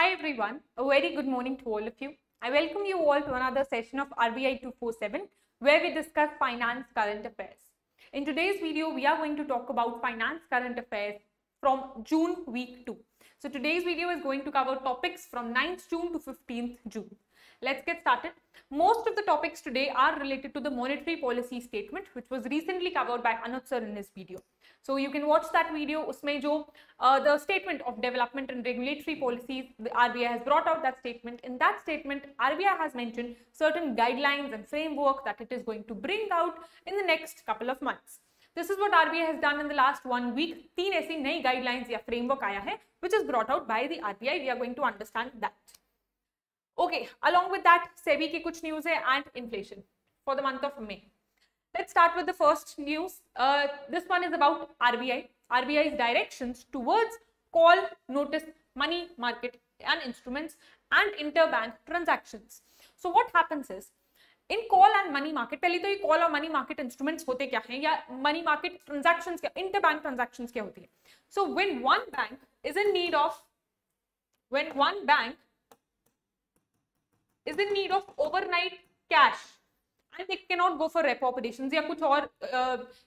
Hi everyone, a very good morning to all of you. I welcome you all to another session of RBI 247 where we discuss finance current affairs. In today's video, we are going to talk about finance current affairs from June week 2. So today's video is going to cover topics from 9th June to 15th June. Let's get started. Most of the topics today are related to the monetary policy statement which was recently covered by Anuj sir in this video. So you can watch that video. Usme jo uh, the statement of development and regulatory policies, the RBI has brought out that statement. In that statement, RBI has mentioned certain guidelines and framework that it is going to bring out in the next couple of months. This is what RBI has done in the last one week. तीन ऐसी नई guidelines या framework आया है which is brought out by the RBI. We are going to understand that. Okay, along with that, SEBI की कुछ news है and inflation for the month of May. Let's start with the first news. Uh, this one is about RBI. RBI's directions towards call, notice, money market and instruments and interbank transactions. So what happens is in call and money market पहले तो ये call और money market instruments होते क्या हैं या money market transaction क्या inter bank transaction क्या होती है so when one bank is in need of when one bank is in need of overnight cash and they not go for repo operation या कुछ और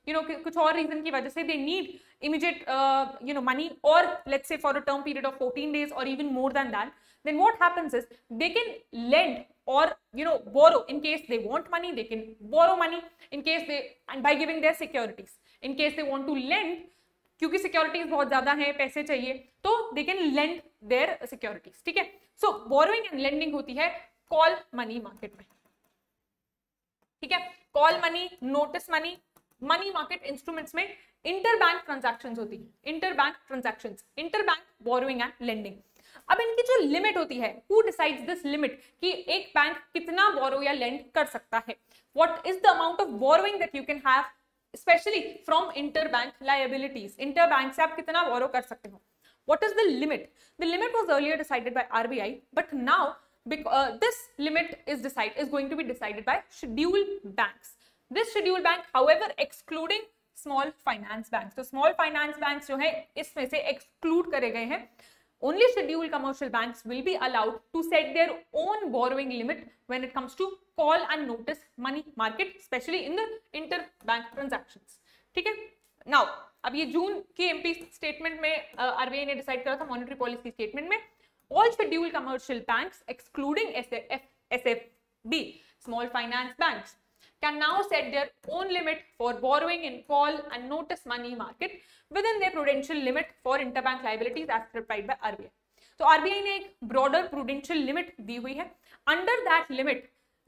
यू नो कुछ और reason की वजह से they need immediate you know money और let say for a term period of fourteen days और even more than that then what happens is they can lend और you know borrow in case they want money they can borrow money in case they and by giving their securities in case they want to lend क्योंकि securities बहुत ज़्यादा है, पैसे चाहिए तो they can lend their securities ठीक है? So borrowing and lending होती है कॉल मनी मार्केट में। ठीक है? Call money notice money money market instruments में इंटर बैंक ट्रांजेक्शन होती है। Interbank transaction interbank borrowing and lending अब इनकी जो लिमिट होती है हु डिसाइड्स दिस लिमिट कि एक बैंक कितना बोरो या लेंड कर सकता है? What is the amount of borrowing that you can have specially from interbank liabilities interbank से आप कितना बोरो कर सकते हो? What is the limit? The limit was earlier decided by RBI but now uh, this limit is decide is going to be decided by scheduled banks this scheduled bank however excluding small finance banks तो small finance banks जो है इसमें से exclude करे गए हैं only scheduled commercial banks will be allowed to set their own borrowing limit when it comes to call and notice money market especially in the interbank transactions ठीक है now अब ये जून की एमपी स्टेटमेंट में RBI ने decide करा था monetary policy statement में all scheduled commercial banks excluding SF, SFB small finance banks can now set their own limit for borrowing in call and notice money market within their prudential limit for interbank liabilities as prescribed by RBI. तो RBI ने एक broader prudential limit दी हुई है. Under that limit,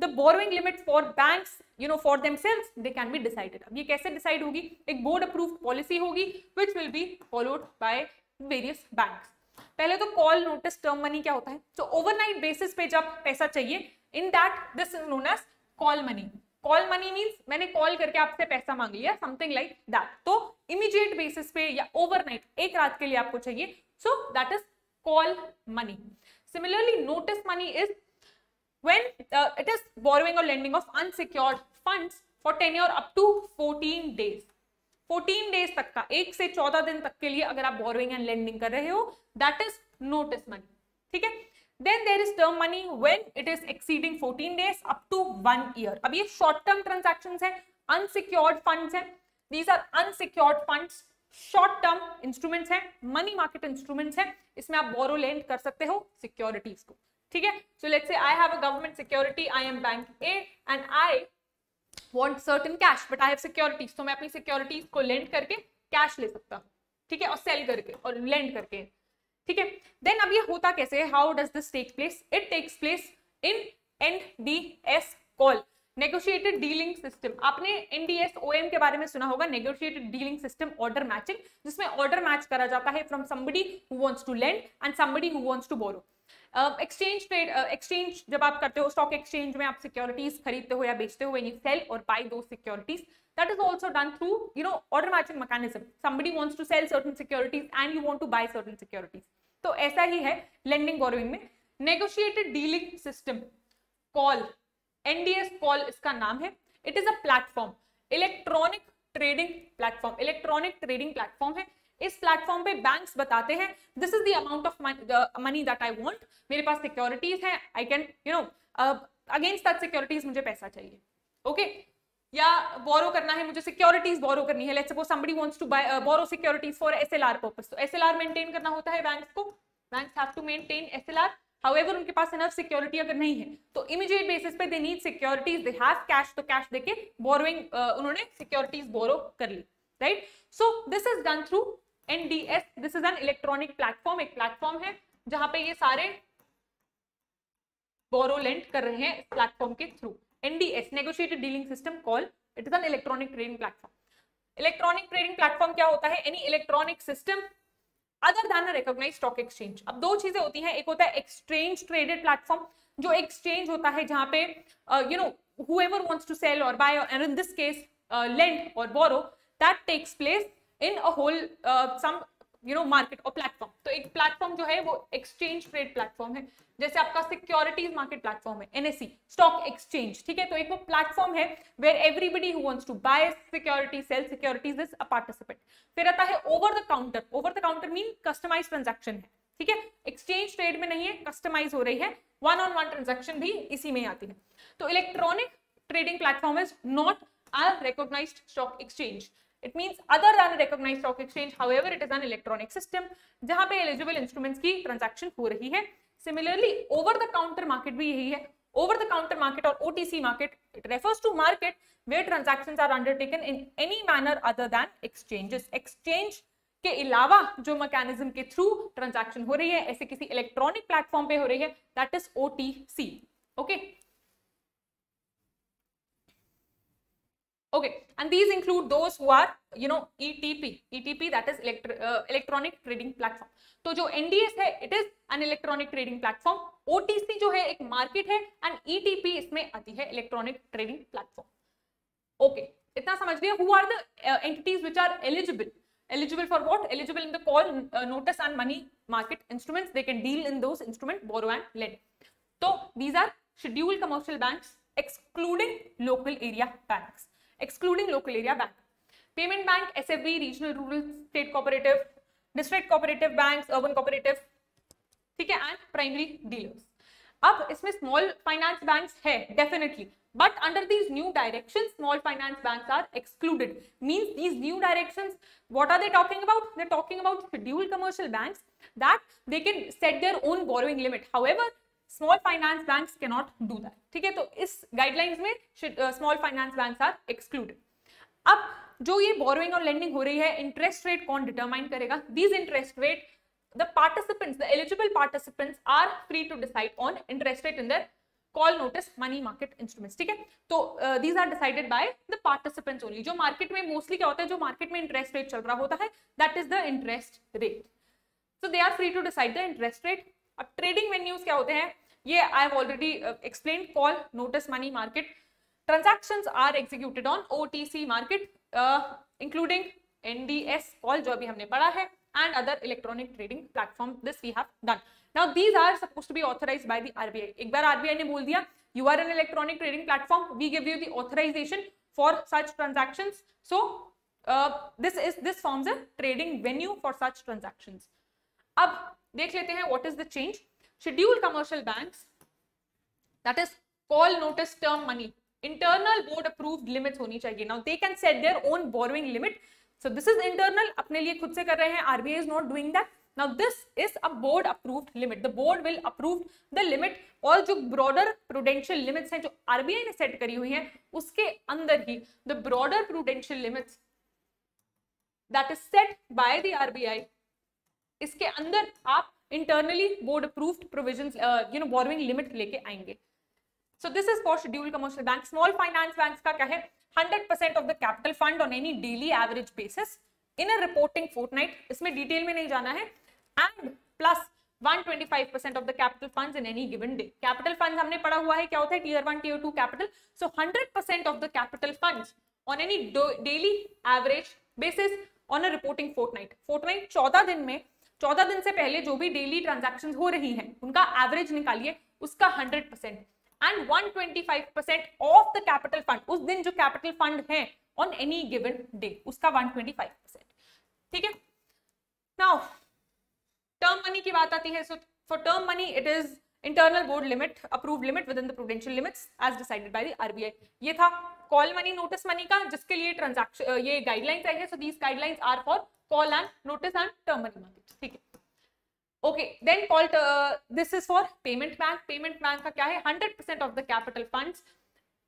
the borrowing limit for banks, you know, for themselves, they can be decided. अब ये कैसे decide होगी? एक board approved policy होगी, which will be followed by various banks. पहले तो कॉल नोटिस टर्म मनी क्या होता है? तो ओवरनाइट बेसिस पे जब पैसा चाहिए in that this is known as call money call money means मैंने कॉल करके आपसे पैसा मांग लिया समथिंग लाइक दैट तो इमीडिएट बेसिस पे या ओवरनाइट एक रात के लिए आपको चाहिए। So that is call money similarly notice money is when uh, it is borrowing or lending of unsecured funds for tenure up to 14 days. 14 days तक का, एक से 14 दिन तक के लिए अगर आप बोरोइंग एंड लेंडिंग कर रहे हो दैट इज़ नोटिस मनी ठीक है? Then there is term money when it is exceeding 14 days up to one year अब ये शॉर्ट टर्म ट्रांजेक्शन है अनसिक्योर्ड फंड्स है these are unsecured funds short term instruments है मनी मार्केट इंस्ट्रूमेंट्स है, इसमें आप बोरो लेंड कर सकते हो सिक्योरिटीज को, ठीक है? So let's say I have a government security I am bank A and I want certain cash but I have securities तो मैं अपनी सिक्योरिटीज को लेंड करके कैश ले सकता। ठीक है? और सेल करके, और लेंड करके। ठीक है? देन अब ये होता कैसे? How does this take place it takes place in N D S call negotiated dealing system आपने एनडीएस ओएम के बारे में सुना होगा negotiated dealing system order matching जिसमें ऑर्डर मैच करा जाता है from somebody who wants to lend and somebody who wants to borrow exchange trade exchange जब आप करते हो स्टॉक एक्सचेंज में आप सिक्योरिटीज खरीदते हो या बेचते हो व्हेन यू सेल और बाय दो securities that is also done through, you know, order matching mechanism. Somebody wants to sell certain securities and you want to buy certain securities. तो ऐसा ही है lending borrowing में. Negotiated dealing system. Call. NDS call इसका नाम है। It is a platform electronic trading platform electronic trading platform है। इस प्लेटफॉर्म पे बैंक्स बताते हैं this is the amount of money that I want मेरे पास सिक्योरिटीज है। I can you know against that securities मुझे पैसा चाहिए। Okay okay? या बोरो करना है, मुझे सिक्योरिटीज बोरो करनी है। Let's suppose somebody wants to buy borrow securities for SLR purpose तो एसएलआर मेंटेन करना होता है बैंक्स को। Banks have to maintain SLR however उनके पास इनफ सिक्योरिटी अगर नहीं है तो इमीडिएट बेसिस पे they need securities they have cash तो कैश देके बोरोइंग उन्होंने सिक्योरिटीज बोरो कर ली right so this is done through NDS this is an electronic platform एक प्लेटफॉर्म है जहाँ पे ये सारे बोरो लेंड कर रहे हैं इस प्लेटफॉर्म के through NDS negotiated dealing system called, it is an electronic trading platform. Electronic trading platform क्या होता है? Any electronic system other than a stock exchange अब दो चीज़ें होती हैं। एक होता है एक्सचेंज ट्रेडेड प्लेटफॉर्म जो एक्सचेंज होता है जहाँ पे you know whoever wants to sell और buy and in this case lend और borrow that takes place in a whole some you know, market or platform. तो एक प्लेटफॉर्म जो है वो एक्सचेंज ट्रेड प्लेटफॉर्म है। जैसे आपका सिक्योरिटीज मार्केट प्लेटफॉर्म है एनएससी स्टॉक एक्सचेंज ठीक है? तो एक वो प्लेटफॉर्म है where everybody who wants to buy security sell securities is a participant फिर आता है over the counter over the counter mean customise transaction है, ठीक है? एक्सचेंज ट्रेड में नहीं है कस्टमाइज हो रही है। वन ऑन वन ट्रांजेक्शन भी इसी में आती है। तो electronic trading platform is not a recognized stock exchange. Means other than a recognized stock exchange however it is an electronic system जहाँ पे eligible instruments की transaction हो रही है Similarly, over the counter market भी यही है over the counter market or OTC market it refers to market where transactions are undertaken in any manner other than exchanges exchange के अलावा जो मैकेनिज्म के थ्रू ट्रांजैक्शन हो रही है ऐसे किसी इलेक्ट्रॉनिक प्लेटफॉर्म पे हो रही है that is OTC okay okay and these include those who are you know etp etp that is elect uh, electronic trading platform तो जो NDS है it is an electronic trading platform OTC जो है एक मार्केट है and ETP इसमें आती है इलेक्ट्रॉनिक ट्रेडिंग प्लेटफॉर्म ओके इतना समझ लिया who are the entities which are eligible eligible for what eligible in the call uh, notice and money market instruments they can deal in those instrument borrow and lend so these are scheduled commercial banks excluding local area banks excluding local area bank. Payment bank sfb regional, rural, state cooperative, district cooperative banks, urban cooperative, ठीक है and primary dealers अब इसमें small finance banks है definitely but under these new direction small finance banks are excluded means these new directions what are they talking about they talking about schedule commercial banks that they can set their own borrowing limit how small finance banks cannot do that. ठीक है? तो इस guidelines में small finance banks are excluded. अब जो ये borrowing और lending हो रही है इंटरेस्ट रेट कौन डिटरमाइन करेगा? These interest rate the participants the eligible participants are free to decide on interest rate in their call notice money market instruments ठीक है? तो these are decided by the participants only जो market में mostly क्या होता है? जो market में इंटरेस्ट रेट चल रहा होता है that is the interest rate so they are free to decide the interest rate अब ट्रेडिंग वेन्यूज क्या होते हैं? ये I have already explain call notice money market transactions are executed on OTC market including NDS call जो अभी हमने पढ़ा है and other electronic trading platform this we have done now these are suppose to be authorised by the RBI एक बार RBI ने बोल दिया you are an electronic trading platform we give you the authorisation for such transactions so this is this forms a trading venue for such transactions अब देख लेते हैं what is the change scheduled commercial banks that is call notice term money internal board approved limits होनी चाहिए। Now they can set their own borrowing limit so this is internal अपने लिए खुद से कर रहे हैं। RBI is not doing that now, this is a board approved limit. The board will approve the limit. और जो broader prudential limits हैं, जो आरबीआई ने सेट करी हुई हैं, उसके अंदर ही the broader prudential limits that is set by the RBI इसके अंदर आप internally board approve provision you know borrowing limit लेके आएँगे। So this is for schedule commercial bank small finance bank का क्या है? Hundred percent of the capital fund on any daily average basis in a reporting fortnight इसमें detail में नहीं जाना है। And plus 125% of the capital funds in any given day capital funds हमने पढ़ा हुआ है, क्या होता है? Tier one tier two capital so 100% of the capital funds on any daily average basis on a reporting fortnight fortnight 14 दिन में 14 दिन से पहले जो भी डेली ट्रांजेक्शन हो रही है, उनका एवरेज निकालिए, उसका 100 percent and 125% of the capital fund उस दिन जो कैपिटल फंड है ऑन एनी गिवन डे उसका 125% ठीक है? नाउ टर्म मनी की बात आती है so for term money it is internal board limit approve limit within the prudential limits as decided by the RBI ये था कॉल मनी नोटिस मनी का, जिसके लिए ट्रांजैक्शन ये गाइडलाइंस आई है so these guidelines are for call and notice and terminal ठीक है? Okay then called this is for payment bank payment bank का क्या है? 100% percent of the capital fund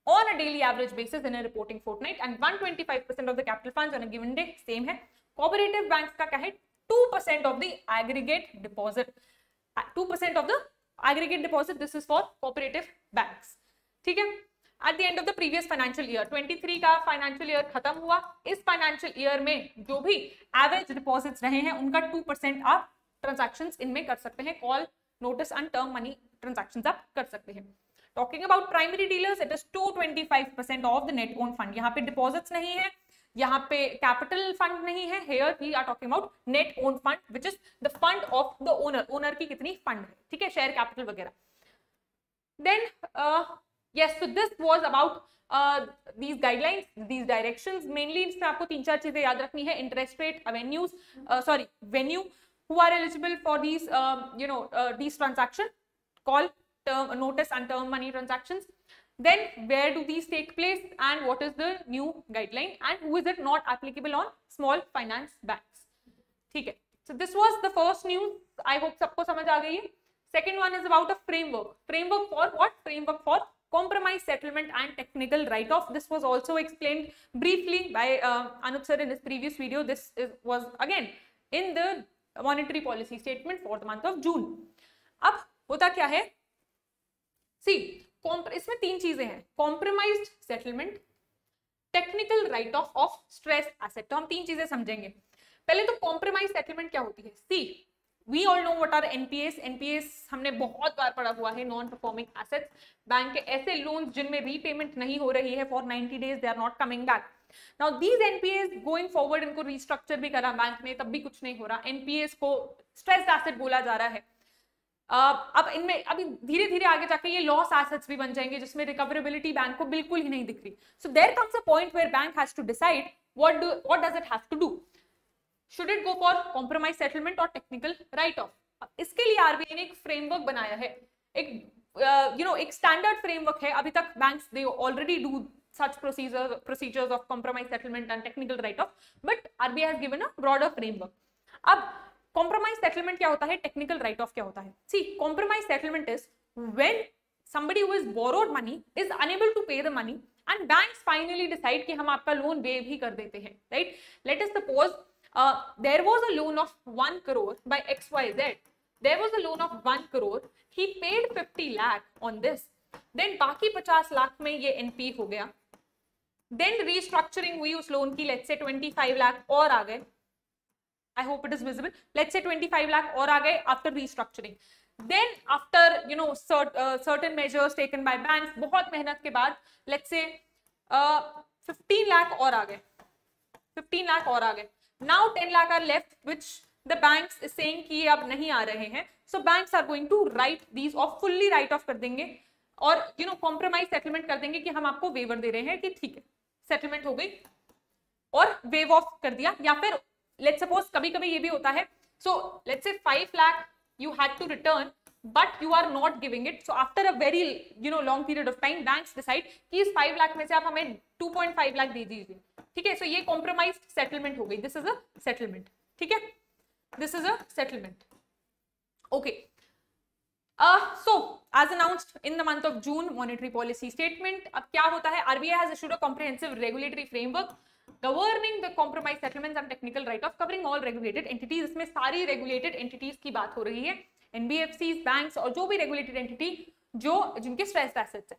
on a daily average basis in reporting fort and one twenty of the capital fund on given day same है. Cooperative bank का क्या है? 2% of the aggregate deposit 2% of the aggregate deposit this is for cooperative bank ठीक है? At the end of the previous financial year 23 का financial year खत्म हुआ। इस financial year में जो भी average deposits रहे हैं, उनका 2% आप ट्रांजेक्शन इनमें कर सकते हैं। Call notice and term money transaction आप कर सकते हैं। Talking about primary dealers it is two twenty five percent of the net own fund यहाँ पे डिपॉजिट्स नहीं है, यहाँ पे कैपिटल फंड नहीं है। Here we are talking about net own fund which is the fund of the owner owner की कितनी फंड है? ठीक है शेयर कैपिटल वगैरह। Then Yes so this was about these guidelines these directions mainly इसमें आपको तीन चार चीजें याद रखनी है interest rate avenues sorry venue who are eligible for these, um, you know, uh, these transaction call term notice and term money transactions. Then where do these take place and what is the new guideline and who is it not applicable on small finance banks? Okay. So this was the first news. I hope सबको समझ आ गई है. Second one is about a framework. Framework for what? Framework for compromise settlement and technical write-off. This was also explained briefly by uh, Anup sir in his previous video. This is, was again in the monetary policy statement for the month of June अब होता क्या है see इसमें तीन चीज़ें हैं compromise settlement technical write off of stress asset तो हम तीन चीज़ें समझेंगे पहले तो कॉम्प्रोमाइज सेटलमेंट क्या होती है see we all know what are NPAs NPAs हमने बहुत बार पढ़ा हुआ है नॉन परफॉर्मिंग एसेट्स बैंक के ऐसे लोन जिनमें रीपेमेंट नहीं हो रही है for 90 days they are not coming back now these NPAs going forward इनको रिस्ट्रक्चर भी करा बैंक ने तब भी कुछ नहीं हो रहा. एनपीएस को स्ट्रेस एसेट बोला जा रहा है. Uh, अब इनमें अभी धीरे धीरे आगे जाके ये लॉस एसेट्स भी बन जाएँगे जिसमें रिकवरेबिलिटी बैंक को बिल्कुल ही नहीं दिख रही. So there comes a point where bank has to decide what do what does it have to do should it go for compromise settlement और टेक्निकल राइट ऑफ़ इसके लिए आरबीआई ने एक फ्रेमवर्क बनाया है। एक you uh, know you know, एक standard framework है। अभी तक banks they already do such procedure procedures of compromise settlement and technical write off but RBI given a broader framework अब कॉम्प्रोमाइज सेटलमेंट क्या होता है? टेक्निकल राइट ऑफ़ क्या होता है? See compromise settlement is when somebody who is borrowed money is unable to pay the money and banks finally decide ki hum aapka loan waive hi kar dete hain right? Let us suppose uh, there was a loan of 1 crore by XYZ there was a loan of 1 crore. He paid 50 lakh on this. Then बाकी 50 लाख में ये NP हो गया. Then restructuring हुई उस loan की. Let's say 25 lakh और आ गए. I hope it is visible let's say 25 lakh और आ गए after restructuring then after you know certain measures taken by banks बहुत मेहनत के बाद लेट्स से फिफ्टीन लाख और आ गए. 15 लाख और आ गए. Now 10 lakh are left which the is saying कि अब नहीं आ रहे हैं so banks are going to write these off fully write off कर देंगे और यू नो कॉम्प्रोमाइज सेटलमेंट कर देंगे कि हम आपको वेवर दे रहे हैं कि ठीक है सेटलमेंट हो गई और वेव ऑफ़ कर दिया या फिर लेट सपोज़ कभी कभी ये भी होता है so let say five lakh you had to return but you are not giving it so after a very you know long period of time banks decide कि इस फाइव लाख में से आप हमें टू पॉइंट फाइव लाख दे दीजिए ठीक है सो ये कॉम्प्रोमाइज सेटलमेंट हो गई दिस इज़ अ सेटलमेंट ठीक है this is a settlement okay Uh, so, as announced in the month of June, monetary policy statement. अब क्या होता है RBI has issued a comprehensive regulatory framework governing the compromise settlements and technical write-off covering all regulated entities. इसमें सारी regulated entities की बात हो रही है NBFCs, banks और जो भी regulated entity जो जिनके stressed assets है.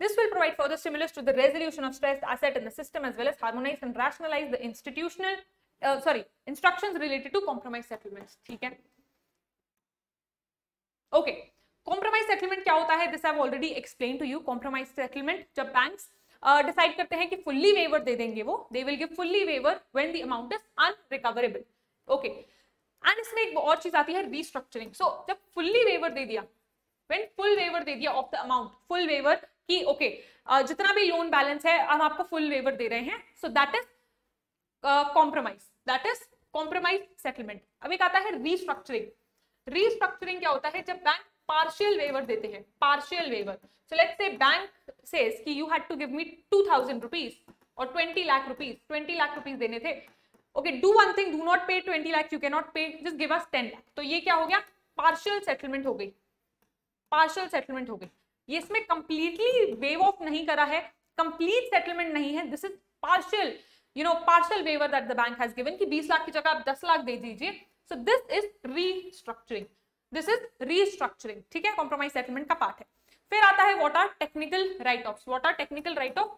This will provide further stimulus to the resolution of stressed asset in the system as well as harmonize and rationalize the institutional, uh, sorry, instructions related to compromise settlements. ठीक है okay compromise settlement क्या होता है this I already explain to you compromise settlement जब banks decide uh, करते हैं कि fully waiver दे देंगे वो they will give fully waiver when the amount is unrecoverable okay and इसमें एक और चीज़ आती है रीस्ट्रक्चरिंग सो so, जब फुल्ली वेवर दे दिया व्हेन फुल वेवर दे दिया of the amount full waiver कि ओके okay, जितना भी लोन बैलेंस है हम आपको फुल वेवर दे रहे हैं. So that is compromise that is compromise settlement अब एक आता है रीस्ट्रक्चरिंग रीस्ट्रक्चरिंग क्या होता है? जब बैंक पार्शियल वेवर देते हैं partial waiver so let's say bank says कि you had to give me two thousand rupees और twenty lakh rupees twenty lakh rupees देने थे. Okay do one thing do not pay twenty lakh you can not pay just give us ten lakh तो ये क्या हो गया? Partial settlement हो गई। पार्शियल सेटलमेंट हो गई। ये इसमें कंप्लीटली वेव ऑफ़ नहीं करा है। कंप्लीट सेटलमेंट नहीं है। This is partial you know partial waiver that the bank has given कि 20 लाख की जगह आप 10 लाख दे दीजिए। So this is restructuring this is restructuring ठीक है? कॉम्प्रोमाइज सेटलमेंट का पार्ट है। फिर आता है what are technical write off what are technical write off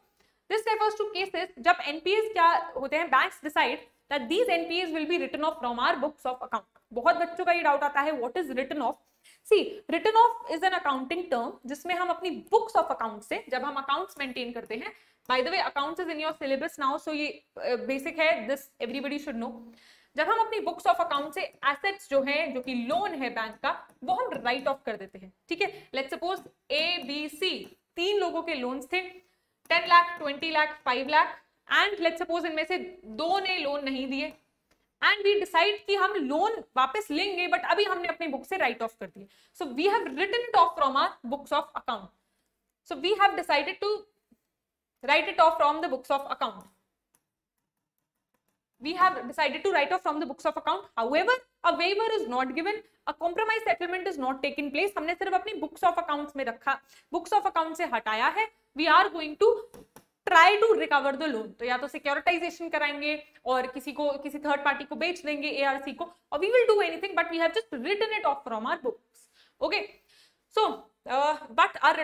this refers to cases जब एनपीएस क्या होते हैं? Banks decide that these NPAs will be written off from our books of account बहुत बच्चों का ये डाउट आता है what is written off see written off is an accounting term जिसमें हम अपनी बुक्स ऑफ़ अकाउंट से जब हम अकाउंट्स मेंटेन करते हैं by the way accounts is in your syllabus now so ये uh, है दिस एवरीबडी शुड नो जब हम अपनी बुक्स ऑफ़ अकाउंट से एसेट्स जो है जो कि लोन है बैंक का वो हम राइट ऑफ़ कर देते हैं ठीक है? Let's suppose A B C तीन लोगों के लोन्स थे ten lakh twenty lakh five lakh and let's suppose इनमें से दो ने लोन नहीं दिए एंड वी डिसाइड कि हम लोन वापस लेंगे बट अभी हमने अपनी बुक से राइट ऑफ़ कर दिए so we have written it off from our books of account so we have decided to write it off from the books of account we have decided to write off from the books of account however a waiver is not given a compromise settlement is not taken place हमने सिर्फ़ अपनी books of accounts में रखा books of account से हटाया है we are going to try to recover the loan तो या तो सिक्योरिटाइजेशन कराएँगे और किसी को, किसी थर्ड पार्टी को बेच देंगे ए आर सी को, और we will do anything but we have just written it off from our books okay so but are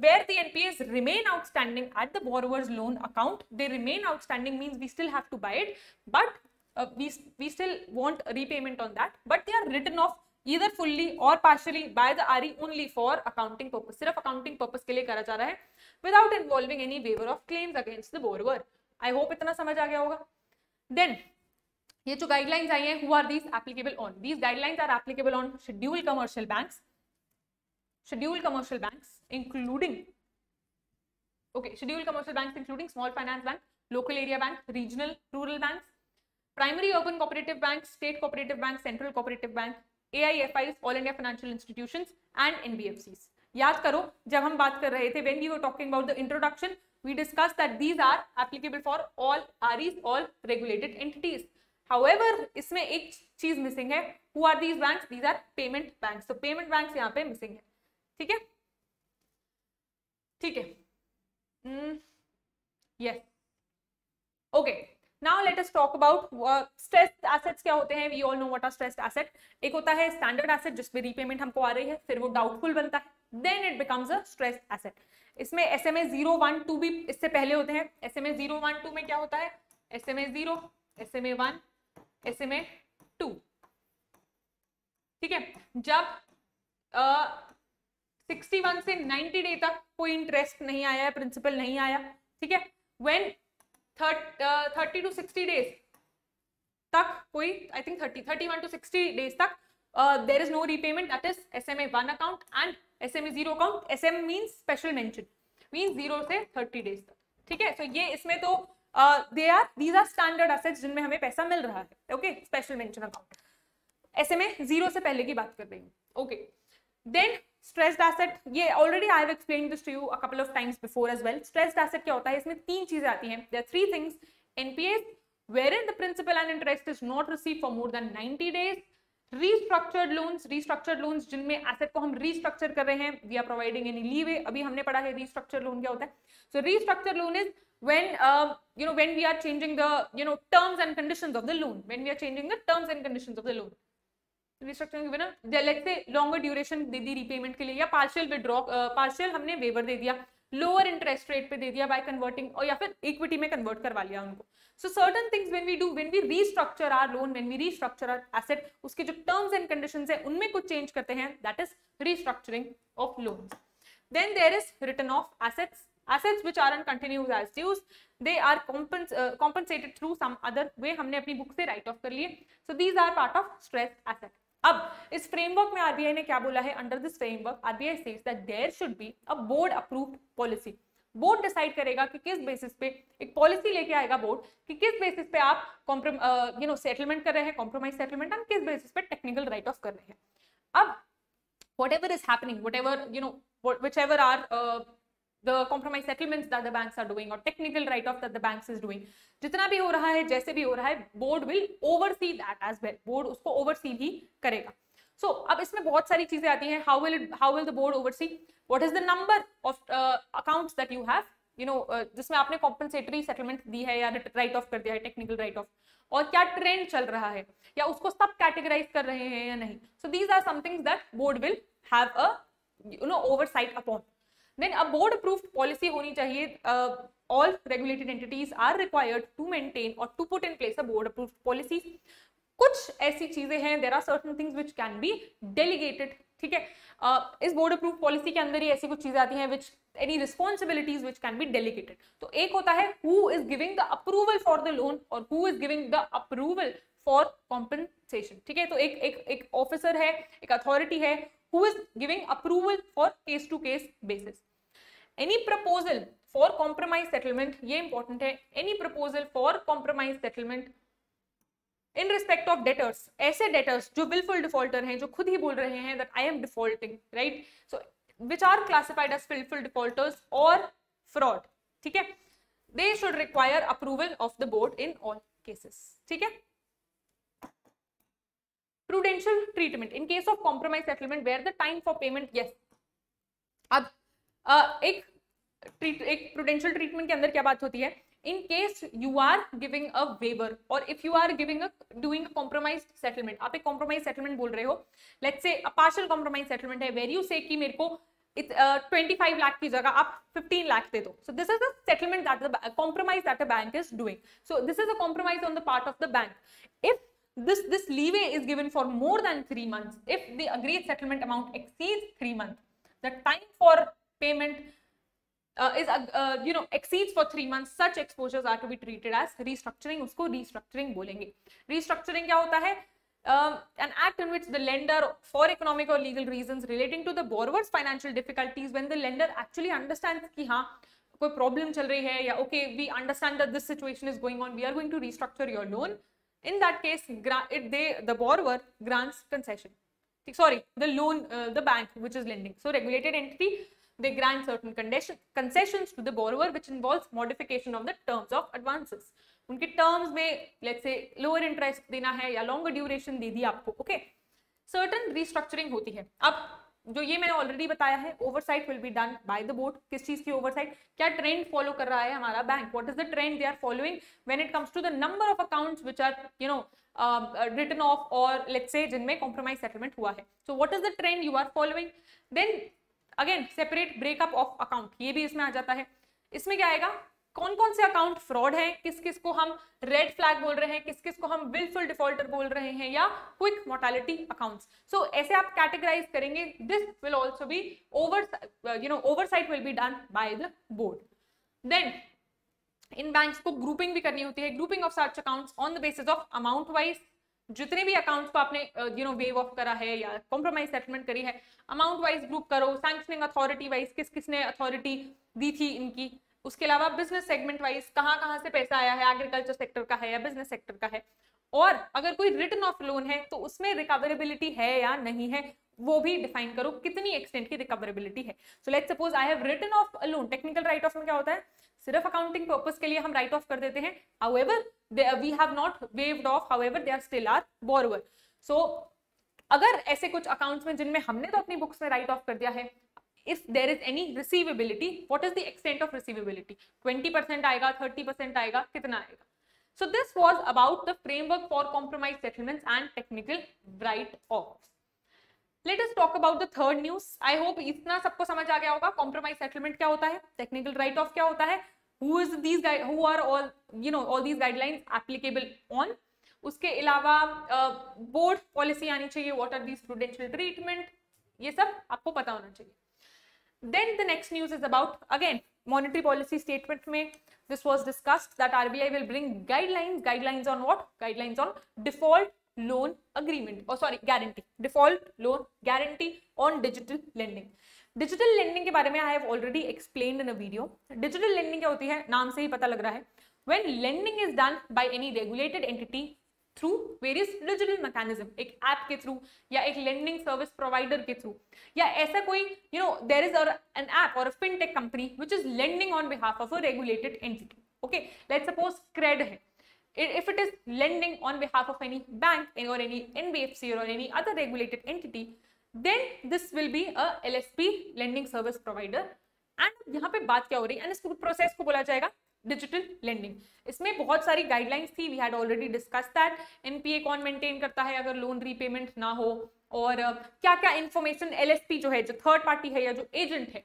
where the an remain outstanding at the borrower's loan account they remain outstanding means we still have to buy it but we still want repayment on that but they are written off इधर fully और partially by the RE only for accounting purpose सिर्फ़ accounting purpose के लिए करा जा रहा है without involving any waiver of claims against the borrower I hope इतना समझ आ गया होगा। देन ये जो गाइडलाइंस आई हैं, who are these applicable on these guidelines are applicable on schedule commercial banks schedule commercial banks including okay schedule commercial banks including small finance bank local area bank regional rural bank primary urban cooperative bank state cooperative bank central cooperative bank AIFIs, all India financial institutions, and NBFCs. याद करो जब हम बात कर रहे थे we were talking about the introduction we discuss that these are applicable for all are is all regulated entities however इसमें एक चीज़ मिसिंग है. Who are these banks these are payment banks तो पेमेंट बैंक्स यहाँ पे missing है. ठीक है? ठीक है. Yes okay now let us talk about stressed assets क्या होते हैं? We all know what are stressed asset एक होता है स्टैंडर्ड एसेट जिसमें रीपेमेंट हमको आ रही है फिर वो डाउटफुल बनता है. Then it becomes a stress asset इसमें S M A zero one two भी इससे पहले होते हैं. S M A zero one two में क्या होता है? S M A zero S M A one S M A two ठीक है? जब सिक्सटी uh, वन से नाइनटी डे तक कोई इंटरेस्ट नहीं आया है प्रिंसिपल नहीं आया ठीक है? When thirty two sixty days तक, कोई I think thirty thirty one two sixty days तक there is no repayment that is S M A one account and S M A zero account S M mean special mention mean zero से thirty days तक, ठीक है? So ये इसमें तो they are these are standard assets जिनमें हमें पैसा मिल रहा है okay special mention account S M A zero से पहले की बात कर रही हूँ ओके देन स्ट्रेस्ड एसेट ये already I have explain this to you a couple of times before as well stressed asset क्या होता है? इसमें तीन चीज़ें आती हैं। There three things NPAs where in the principal and interest is not receive for more than 90 days restructured loans restructured loans जिनमें asset को हम रीस्ट्रक्चर कर रहे हैं we are providing any leeway अभी हमने पढ़ा है रीस्ट्रक्चर लोन क्या होता है? So restructure loan is when uh, you know when we are changing the you know terms and conditions of the loan. When we are changing the terms and conditions of the restructuring given ना? Let's say longer duration दे दी repayment के लिए या partial withdraw partial हमने waiver दे दिया lower interest rate पे दे दिया बाय कन्वर्टिंग और या फिर इक्विटी में कन्वर्ट करवा लिया उनको। So certain things when we do when we restructure our loan when we restructure our asset उसके जो टर्म्स एंड कंडीशंस है उनमें कुछ चेंज करते हैं that is restructuring of loans then there is written off assets. Assets which are continuous as dues they are compens uh, compensated through some other way हमने अपनी book से right off कर लिए। So these are part of stress asset. अब इस framework में RBI ने क्या बोला है? Under this framework RBI says that there should be a board approved policy board decide करेगा कि किस बेसिस पे एक पॉलिसी लेके आएगा बोर्ड कि किस बेसिस पे आप यू नो सेटलमेंट कर रहे हैं कॉम्प्रोमाइज सेटलमेंट एंड किस बेसिस पे टेक्निकल राइट ऑफ़ कर रहे हैं। अब whatever is happening whatever you know whichever are uh, the compromise settlements that the banks are doing or technical write off that the banks is doing जितना भी हो रहा है जैसे भी हो रहा है board will oversee that as well board उसको ओवरसी भी करेगा. सो so, अब इसमें बहुत सारी चीज़ें आती हैं. How will how will the board oversee what is the number of accounts that you have you know जिसमें आपने कॉम्पनसेटरी सेटलमेंट दी है या राइट ऑफ़ कर दिया है टेक्निकल राइट ऑफ़ और क्या ट्रेंड चल रहा है? या उसको सब कैटेगराइज कर रहे हैं या नहीं? So these are something that board will have a you know oversight upon then a board approved policy होनी चाहिए all regulated entities are required to maintain और to put in place a board approved policy कुछ ऐसी चीज़ें हैं there are certain things which can be delegated ठीक है? uh, इस बोर्ड अप्रूव पॉलिसी के अंदर ही ऐसी कुछ चीज़ें आती हैं which any responsibilities which can be delegated तो एक होता है who is giving the approval for the loan और who is giving the approval for compensation ठीक है? तो एक एक एक ऑफिसर है एक अथॉरिटी है who is giving approval for case to case basis any proposal for compromise settlement ये इंपॉर्टेंट है any proposal for compromise settlement in respect of debtors ऐसे डेटर्स जो विलफुल डिफॉल्टर हैं, जो खुद ही बोल रहे हैं that I am defaulting right so which are classified as wilful defaulters और फ्रॉड ठीक है? They should require approval of the board in all cases ठीक है? Prudential treatment, in case of compromise settlement, where the time for payment, yes. अब uh, एक एक prudential treatment के अंदर क्या बात होती है case you are giving a waiver or if you are giving a doing a compromised settlement आप एक compromise settlement बोल रहे हो say a partial compromise settlement है where you say कि मेरे को ट्वेंटी फाइव लाख की जगह आप फिफ्टीन लाख दे दो so this is the settlement that the compromise that the bank is doing so this is a compromise on the part of the bank if this this leeway is given for more than three months if the agreed settlement amount exceeds three months the time for payment uh, is uh, uh, you know exceeds for three months such exposures are to be treated as restructuring usko restructuring bolenge restructuring kya hota hai um, an act in which the lender for economic or legal reasons relating to the borrower's financial difficulties when the lender actually understands ki ha कोई problem चल रही है या okay we understand that this situation is going on we are going to restructure your loan in that case it they the borrower grants concession sorry the loan uh, the bank which is lending so regulated entity they grant certain condition, concessions to the borrower which involves modification of the terms of advances. उनके terms में let's say lower interest देना है या longer duration दे दी आपको okay certain restructuring होती है। अब जो ये मैंने ऑलरेडी बताया है oversight will be done by the board किस चीज़ की ओवरसाइट क्या ट्रेंड फॉलो कर रहा है हमारा bank what is the trend they are following when it comes to the number of accounts which are you know written off और let's say जिनमें कॉम्प्रोमाइज सेटलमेंट हुआ है? So what is the trend you are following then again separate breakup of account ये भी इसमें आ जाता है। इसमें क्या आएगा? कौन कौन से अकाउंट फ्रॉड है? किस किस को हम रेड फ्लैग बोल रहे हैं? किस किस को हम विलफुल डिफॉल्टर बोल रहे हैं? या क्विक मोर्टालिटी अकाउंट्स सो ऐसे आप कैटेगराइज करेंगे। This will also be over you know oversight will be done by the board then in banks को ग्रुपिंग भी करनी होती है। Grouping of such accounts on the basis of amount wise जितने भी अकाउंट्स को आपने यू नो वेव ऑफ़ करा है या कॉम्प्रोमाइज सेटलमेंट करी है अमाउंट वाइज ग्रुप करो सैंक्शनिंग अथॉरिटी वाइज किस, किसने अथॉरिटी दी थी इनकी। उसके अलावा बिज़नेस सेगमेंट वाइज कहाँ कहाँ से पैसा आया है एग्रीकल्चर सेक्टर का है या बिज़नेस सेक्टर का है। और अगर कोई रिटर्न ऑफ़ लोन है तो उसमें रिकवरेबिलिटी है या नहीं है, वो भी डिफाइन करो कितनी एक्सटेंट की रिकवरेबिलिटी है। So let suppose I have written off loan technical write off में क्या होता है? सिर्फ़ अकाउंटिंग पर्पज के लिए हम राइट ऑफ़ कर देते हैं। However we have not waived off however they are still our borrower so अगर ऐसे कुछ अकाउंट्स में जिनमें हमने तो अपनी बुक्स में राइट ऑफ़ कर दिया है, if there is any receivability, what is the extent of receivability? 20% आएगा 30% आएगा, कितना आएगा? So this was about the framework for compromise settlements and technical write offs let us talk about the third news i hope इतना सबको समझ आ गया होगा compromise settlement क्या होता है technical write off क्या होता है who is these guys who are all you know all these guidelines applicable on उसके अलावा बोर्ड uh, पॉलिसी आनी चाहिए what are these prudential treatment ये सब आपको पता होना चाहिए Then the next news is about, again, monetary policy statement में this was discussed that RBI will bring guidelines, guidelines on what? Guidelines on default loan agreement, or oh, sorry, guarantee, default loan guarantee on digital lending. Digital lending के बारे में I have already explained in a video digital lending क्या होती है नाम से ही पता लग रहा है when lending is done by any regulated entity through various digital mechanism एक ऐप के थ्रू या एक लेंडिंग सर्विस प्रोवाइडर के थ्रू या ऐसा कोई you know there is an app और fintech company which is lending on behalf of a regulated entity okay let suppose Cred है. If it is lending on behalf of any bank or any NBFC or any other regulated entity, then this will be a LSP lending service provider. And यहाँ पे बात क्या हो रही है? And इस process को बोला जाएगा डिजिटल लेंडिंग इसमें बहुत सारी गाइडलाइंस थी we had already discuss that NPA कौन मेंटेन करता है अगर लोन रीपेमेंट ना हो? और क्या क्या इन्फॉर्मेशन एल जो है, जो थर्ड पार्टी है या जो एजेंट है?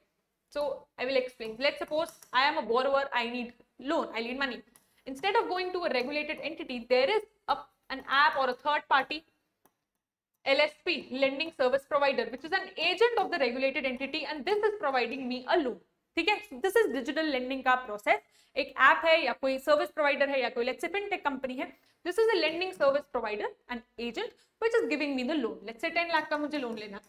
So I will explain let suppose I am a borrower I need loan I need money instead of going to a regulated entity there is an app और third party L S P lending service provider which is an agent of the regulated entity and this is providing me a loan ठीक है? This is digital lending का process एक app है या कोई service provider है या कोई लेट्स फिनटेक कंपनी है this is a lending service provider and agent which is giving me the loan let's say 10 lakh का मुझे लोन लेना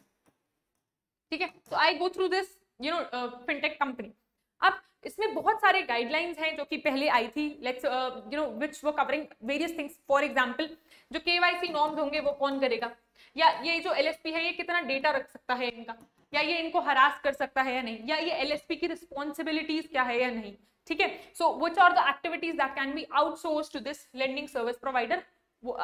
ठीक है? So I go through this you know fintech company अब इसमें बहुत सारे गाइडलाइंस हैं जो कि पहले आई थी। लेट्स यू नो विच वो covering various things for example जो केवाईसी नॉर्म्स होंगे वो कौन करेगा? या ये जो एलएसपी है, ये कितना डेटा रख सकता है इनका? या ये इनको हरास कर सकता है या नहीं? या ये एलएसपी की रिस्पॉन्सिबिलिटीज क्या है या नहीं? ठीक है? So which are the activities that can be outsource to this lending service provider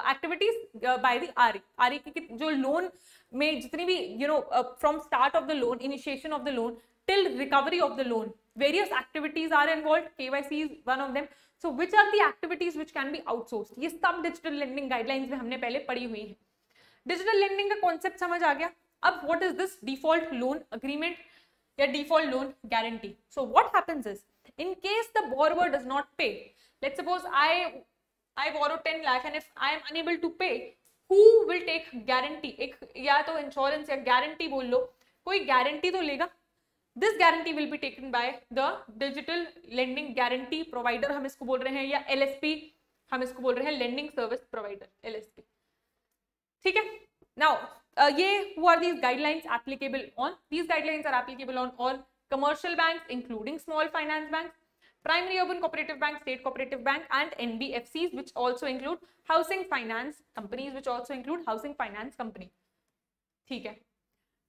activities by the R R की जो लोन में जितनी भी you know from start of the loan initiation of the loan till recovery of the loan various activities are involved. KYC is one of them. So, which are the activities which can be outsourced? ये सब digital lending guidelines में हमने पहले पढ़ी हुई है। Digital lending का concept समझ आ गया? अब what is this default loan agreement या default loan guarantee so what happens is in case the borrower does not pay let's suppose I I borrow 10 lakh and if I am unable to pay who will take guarantee एक या तो insurance या guarantee बोल लो कोई guarantee तो लेगा this guarantee will be taken by the digital lending guarantee provider हम इसको बोल रहे हैं या एलएसपी हम इसको बोल रहे हैं लेंडिंग सर्विस प्रोवाइडर एलएसपी ठीक है नाउ uh, ये who are these guidelines applicable on these guidelines are applicable on all commercial banks including small finance banks primary urban cooperative bank state cooperative bank and nbfcs which also include housing finance companies which also include housing finance company ठीक है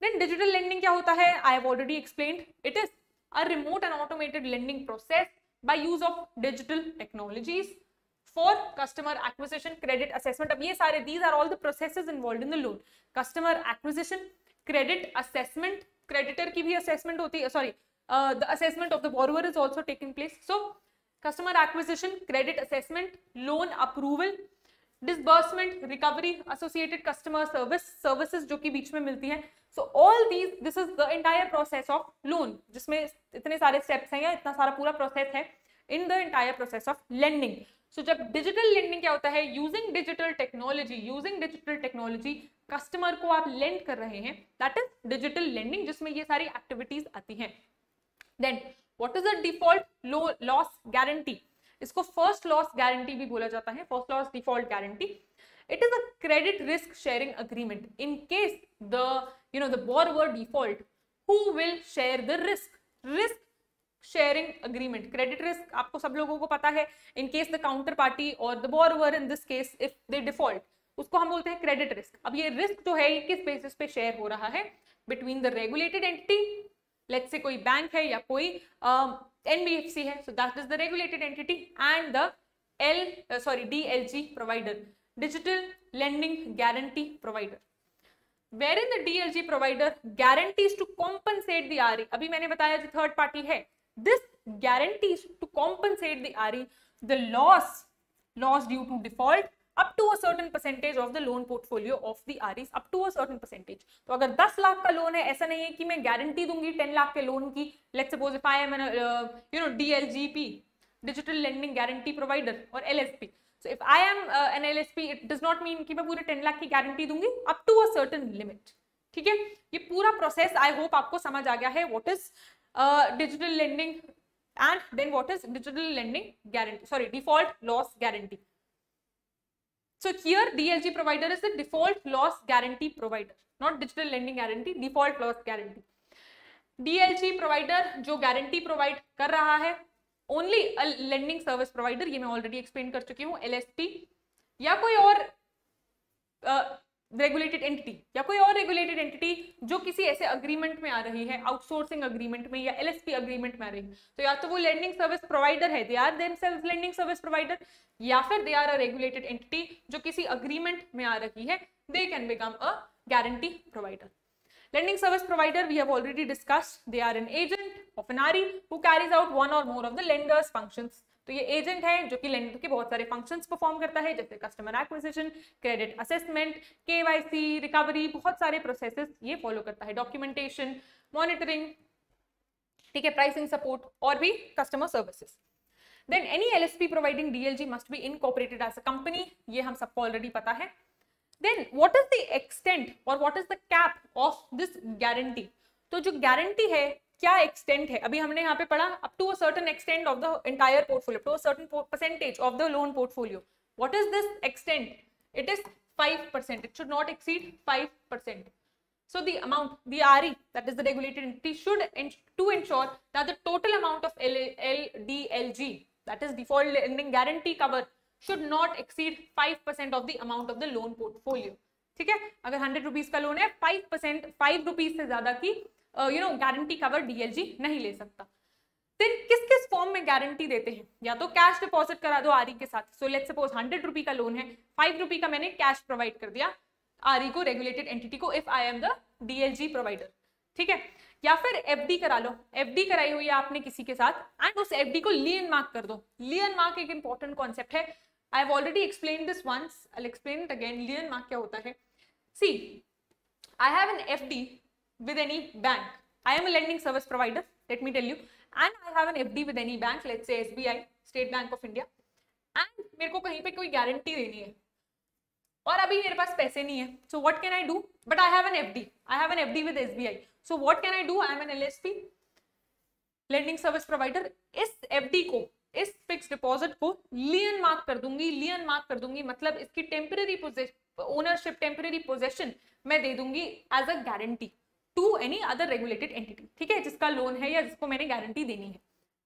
Then digital lending क्या होता है? I have already explained. It is a remote and automated lending process by use of digital technologies for customer acquisition, credit assessment. अब ये सारे these are all the processes involved in the loan. Customer acquisition, credit assessment, creditor की भी assessment होती है. Uh, the assessment of the borrower is also taking place. So customer acquisition, credit assessment, loan approval, disbursement, recovery, associated customer service, services जो कि बीच में मिलती हैं. So all these this is the entire process of loan जिसमें इतने सारे steps हैं या इतना सारा पूरा प्रोसेस है in the entire process of lending so जब डिजिटल लेंडिंग क्या होता है? Using digital technology using digital technology customer को आप लेंड कर रहे हैं दैट इज़ डिजिटल लेंडिंग जिसमें ये सारी एक्टिविटीज़ आती हैं। Then what is the default loss guarantee इसको फ़र्स्ट लॉस गारंटी भी बोला जाता है first loss default guarantee it is a credit risk sharing agreement. In case the, you know, the borrower default, who will share the risk? Risk sharing agreement credit risk आपको सब लोगों को पता है in case the counterparty or the borrower in this case if they default उसको हम बोलते हैं क्रेडिट रिस्क अब ये रिस्क जो है ये किस बेसिस पे शेयर हो रहा है between the regulated entity let's say कोई बैंक है या कोई एनबीएफसी uh, है so that is the regulated entity and the L sorry DLG provider digital lending guarantee provider wherein the DLG provider guarantees to compensate the RE अभी मैंने बताया जो third party है this guarantees to compensate the RE the loss loss due to default up to a certain percentage of the loan portfolio of the REs up to a certain percentage तो अगर 10 लाख का loan है ऐसा नहीं है कि मैं गारंटी दूँगी 10 लाख के लोन की let's suppose if I am an uh, you know DLGP digital lending guarantee provider or LSP So if I am uh, an LSP, it does not mean कि मैं पूरे 10 लाख की गारंटी दूँगी up to a certain limit. ठीक है ये पूरा process I hope आपको समझ आ गया है what is digital lending and then what is digital lending guarantee sorry default loss guarantee So here DLG provider is the default loss guarantee provider, not digital lending guarantee, default loss guarantee. DLG provider जो guarantee provide कर रहा है only lending service provider ये मैं already explain कर चुकी हूँ LSP या कोई और रेगुलेटेड एंटिटी या कोई और रेगुलेटेड एंटिटी जो किसी ऐसे अग्रीमेंट में आ रही है आउटसोर्सिंग अग्रीमेंट में या एलएसपी अग्रीमेंट में आ रही है तो या तो वो लेंडिंग सर्विस प्रोवाइडर है they are themselves lending service provider या फिर they are a regulated entity जो किसी अग्रीमेंट में आ रही है they can become a guarantee provider Lending service provider, we have already discussed. They are an agent of an RE who carries out one or more of the lender's functions. तो ये agent है जो कि lender के बहुत सारे functions perform करता है, जैसे customer acquisition credit assessment KYC recovery बहुत सारे प्रोसेसेस ये फॉलो करता है। डॉक्यूमेंटेशन मॉनिटरिंग ठीक है प्राइसिंग सपोर्ट और भी customer services then any LSP providing DLG must be incorporated as a company ये हम सबको ऑलरेडी पता है। Then what is the extent और what is the cap of this guarantee तो जो गारंटी है क्या एक्सटेंट है अभी हमने यहाँ पे पढ़ा up to a extent of the entire portfolio to a percentage of the loan portfolio what is this extent it is 5% it should not exceed 5% so the amount the RE that is the regulated entity should to ensure that the total amount of LDLG that is default lending guarantee cover should not exceed 5% of the amount of the loan portfolio है अगर hundred rupees का loan है five percent five rupees से ज़्यादा की you know guarantee cover DLG नहीं ले सकता। फिर किस किस फॉर्म में गारंटी देते हैं? या तो कैश डिपॉजिट करा दो आरई के साथ। So let suppose hundred rupee का लोन है। फाइव रुपी का मैंने कैश प्रोवाइड कर दिया आरई को रेगुलेटेड एंटिटी को if I am the DLG provider ठीक है? या फिर एफडी करा लो। एफडी कराई हुई है आपने किसी के साथ एंड उस एफडी को लियन मार्क कर दो। लियन मार्क एक इंपॉर्टेंट कॉन्सेप्ट है। I have already explain this once I explain it again lien mark क्या होता है? See I have an FD with any bank. I am a lending service provider, let me tell you, and I have an FD with any bank, let's say SBI, State Bank of India, and मेरे को कहीं पे कोई guarantee देनी है। और अभी मेरे पास पैसे नहीं है। So what can I do but I have an FD I have an FD with SBI so what can I do I am an LSP lending service provider इस एफडी को इस फिक्स डिपॉजिट को lien mark कर दूँगी लियन mark कर दूँगी। मतलब इसकी टेम्पररी ओनरशिप टेम्पररी पोजेशन मैं दे दूँगी as a guarantee to any other regulated entity ठीक है जिसका लोन है या जिसको मैंने गारंटी देनी है।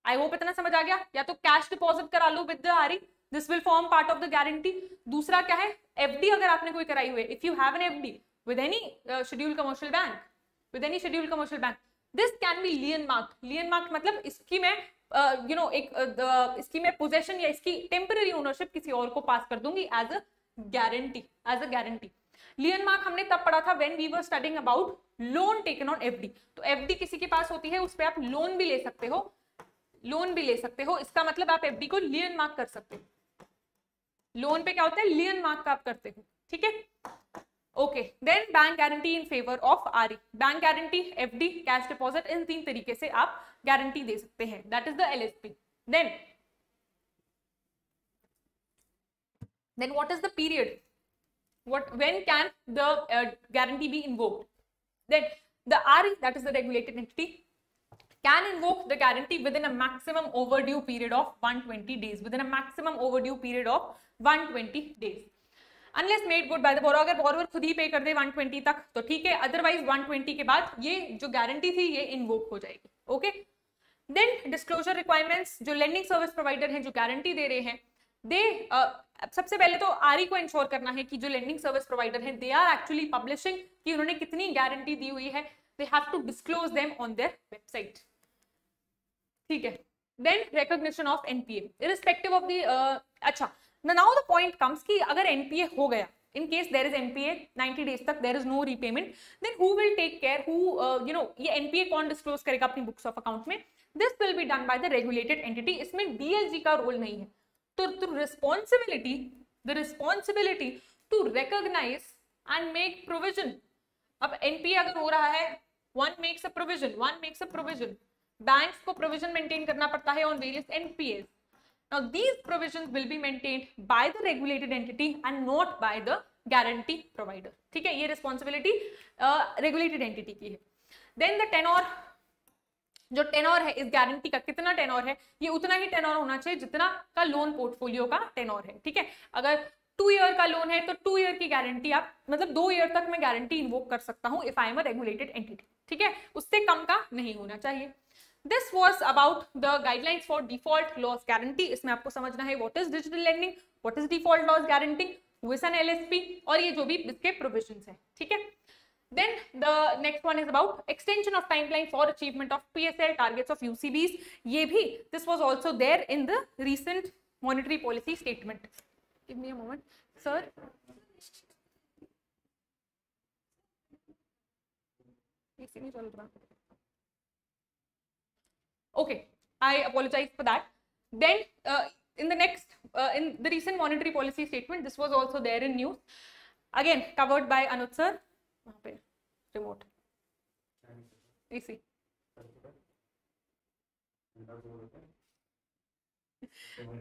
आई होप इतना समझ आ गया? या तो कैश डिपॉजिट करा लो with the RE this will form part of the guarantee दूसरा क्या है? एफडी अगर आपने कोई कराई हुई if you have an FD with any schedule commercial bank with any schedule commercial bank this can be lien mark lien mark मतलब इसकी मैं यू uh, नो एक uh, इसकी मैं पोजेशन या इसकी टेम्पररी ओनरशिप किसी और को पास कर दूँगी as a guarantee as a guarantee lien mark हमने तब पढ़ा था when we were studying about loan taken on FD तो एफडी किसी के पास होती है, उस पर आप लोन भी ले सकते हो। लोन भी ले सकते हो। इसका मतलब आप एफडी को लियन मार्क कर सकते हो। लोन पे क्या होता है? लियन मार्क का आप करते हो। ठीक है? Okay then bank guarantee in favour of R bank guarantee FD cash deposit इन तीन तरीके से आप गारंटी दे सकते हैं। That is the LSP then then what is the period? What when can the uh, guarantee be invoked then the RE that is the regulated entity can invoke the guarantee within a maximum overdue period of 120 days within a maximum overdue period of 120 days unless made good by the borrower अगर borrower खुद ही पे कर दे 120 तक तो ठीक है otherwise 120 के बाद ये जो गारंटी थी ये इन्वोक हो जाएगी ओके देन डिस्क्लोजर रिक्वायरमेंट्स जो लेंडिंग सर्विस प्रोवाइडर हैं जो गारंटी दे रहे हैं दे सबसे पहले तो आर को इंश्योर करना है कि जो लेंडिंग सर्विस प्रोवाइडर हैं दे आर एक्चुअली पब्लिशिंग कि उन्होंने कितनी गारंटी दी हुई है। They have to disclose them on their website ठीक है? Then recognition of NPA irrespective of the अच्छा नाउ द पॉइंट कम्स कि अगर एनपीए हो गया in case there is npa 90 days तक is no repayment then who will take care? Who uh, you know ये npa कौन disclose करेगा अपनी books of account में? This will be done by the regulated entity इसमें dlg का role नहीं है। तो the responsibility the responsibility to recognize and make provision अब एनपीए अगर हो रहा है one makes a provision one makes a provision banks को प्रोविज़न मेंटेन करना पड़ता है on various NPAs now these provisions will be maintained by the regulated entity and not by the guarantee provider ठीक है ये responsibility uh, एंटिटी की है then the tenor जो टेनोर है, इस गारंटी का कितना टेनोर है, ये उतना ही टेनोर होना चाहिए जितना का लोन पोर्टफोलियो का टेनोर है, ठीक है? अगर टू ईयर का लोन है तो टू ईयर की गारंटी आप मतलब दो ईयर तक मैं गारंटी इन्वोक कर सकता हूँ if I am a regulated entity ठीक है? उससे कम का नहीं होना चाहिए। This was about the guidelines for default loss guarantee इसमें आपको समझना है what is digital lending what is default loss guarantee an LSP और ये जो भी इसके प्रोविज़न है, ठीक है? Then the next one is about extension of timeline for achievement of PSL targets of UCBs. ये भी this was also there in the recent monetary policy statement. Give me a moment, sir. Okay, I apologize for that. Then uh, in the next, uh, in the recent monetary policy statement, this was also there in news. Again, covered by Anuj sir. Easy.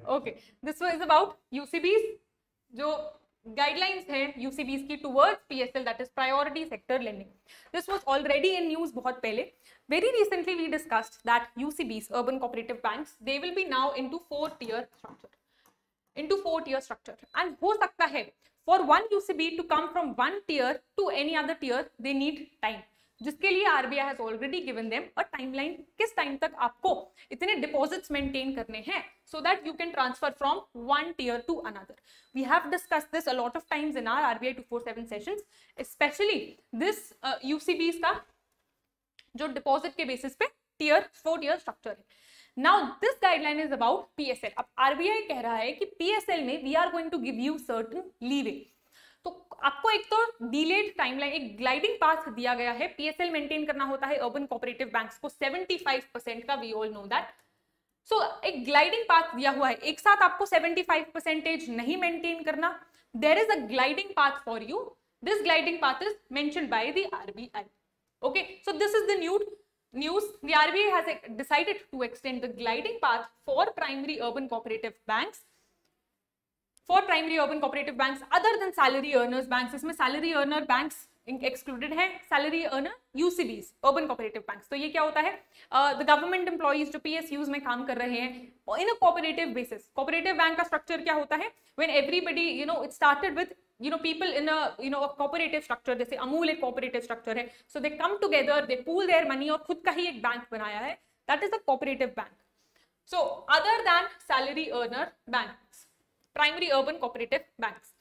Okay, this was about UCBs. जो guidelines है UCBs की towards PSL that is priority sector lending this was already in news बहुत पहले. Very recently we discussed that UCBs urban cooperative banks they will be now into four tier structure into four tier structure and हो सकता है for one UCB to come from one tier to any other tier they need time जिसके लिए RBI has already given them a timeline किस time तक आपको इतने deposits maintain करने हैं? That you can transfer from one tier to another. We have discussed this a lot of times in our RBI 247 sessions especially this uh, UCBs का जो deposit के basis पे टीयर फोर टियर स्ट्रक्चर है. Now this guideline is about PSL अब RBI कह रहा है कि पीएसएल में we are going to give you certain leeway तो आपको एक तो डिलेड टाइमलाइन एक ग्लाइडिंग पाथ दिया गया है। पीएसएल मेंटेन करना होता है। अर्बन कोऑपरेटिव बैंक्स को 75 परसेंट का we all know that so एक ग्लाइडिंग पाथ दिया हुआ है। एक साथ आपको 75 परसेंटेज नहीं मेंटेन करना। There is a gliding path for you this gliding path is mention by the RBI okay so this is the new news the RBI has decided to extend the gliding path for primary urban cooperative banks for primary urban cooperative banks other than salary earners banks इसमें salary earner banks excluded है salary earner UCBs urban cooperative banks तो ये क्या होता है? The government employees जो PSUs में काम कर रहे हैं in a cooperative basis cooperative bank का स्ट्रक्चर क्या होता है? When everybody you know it started with you know, people in a, you know, a cooperative structure, जैसे अमूल एक cooperative structure है, so they come together, they pool their money और खुद का ही एक बैंक बनाया है. That is a cooperative bank. So, other than salary earner banks primary urban cooperative banks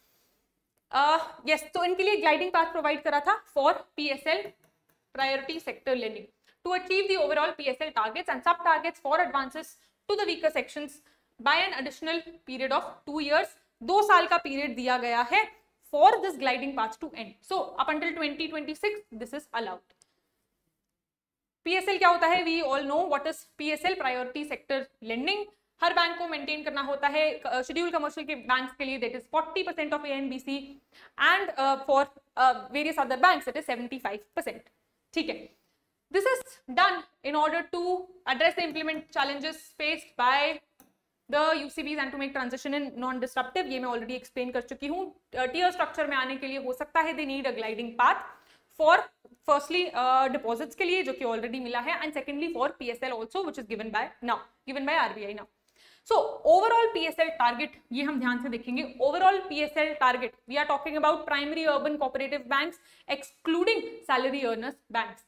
yes तो इनके लिए ग्लाइडिंग पाथ प्रोवाइड करा था for PSL priority sector lending to achieve the overall PSL targets and sub targets for advances to the weaker sections by an additional period of two years दो साल का period दिया गया है for this gliding path to end so up until 2026 this is allowed PSL क्या होता है? We all know what is PSL priority sector lending her bank को मेंटेन करना होता है शेड्यूल कमर्शियल के बैंक के लिए that is 40 percent of ANBC and for various other it is 75 percent ठीक है? This is done in order to address the implement challenges faced by the UCBs and to make transaction in non disruptive ये मैं already explain कर चुकी हूँ। Tier structure में आने के लिए हो सकता है they need a gliding path for firstly deposits के लिए, जो कि ऑलरेडी मिला है and secondly for P S L also which is given by now given by RBI now so overall PSL target ये हम ध्यान से देखेंगे। Overall PSL target we are talking about primary urban cooperative banks excluding salary earners banks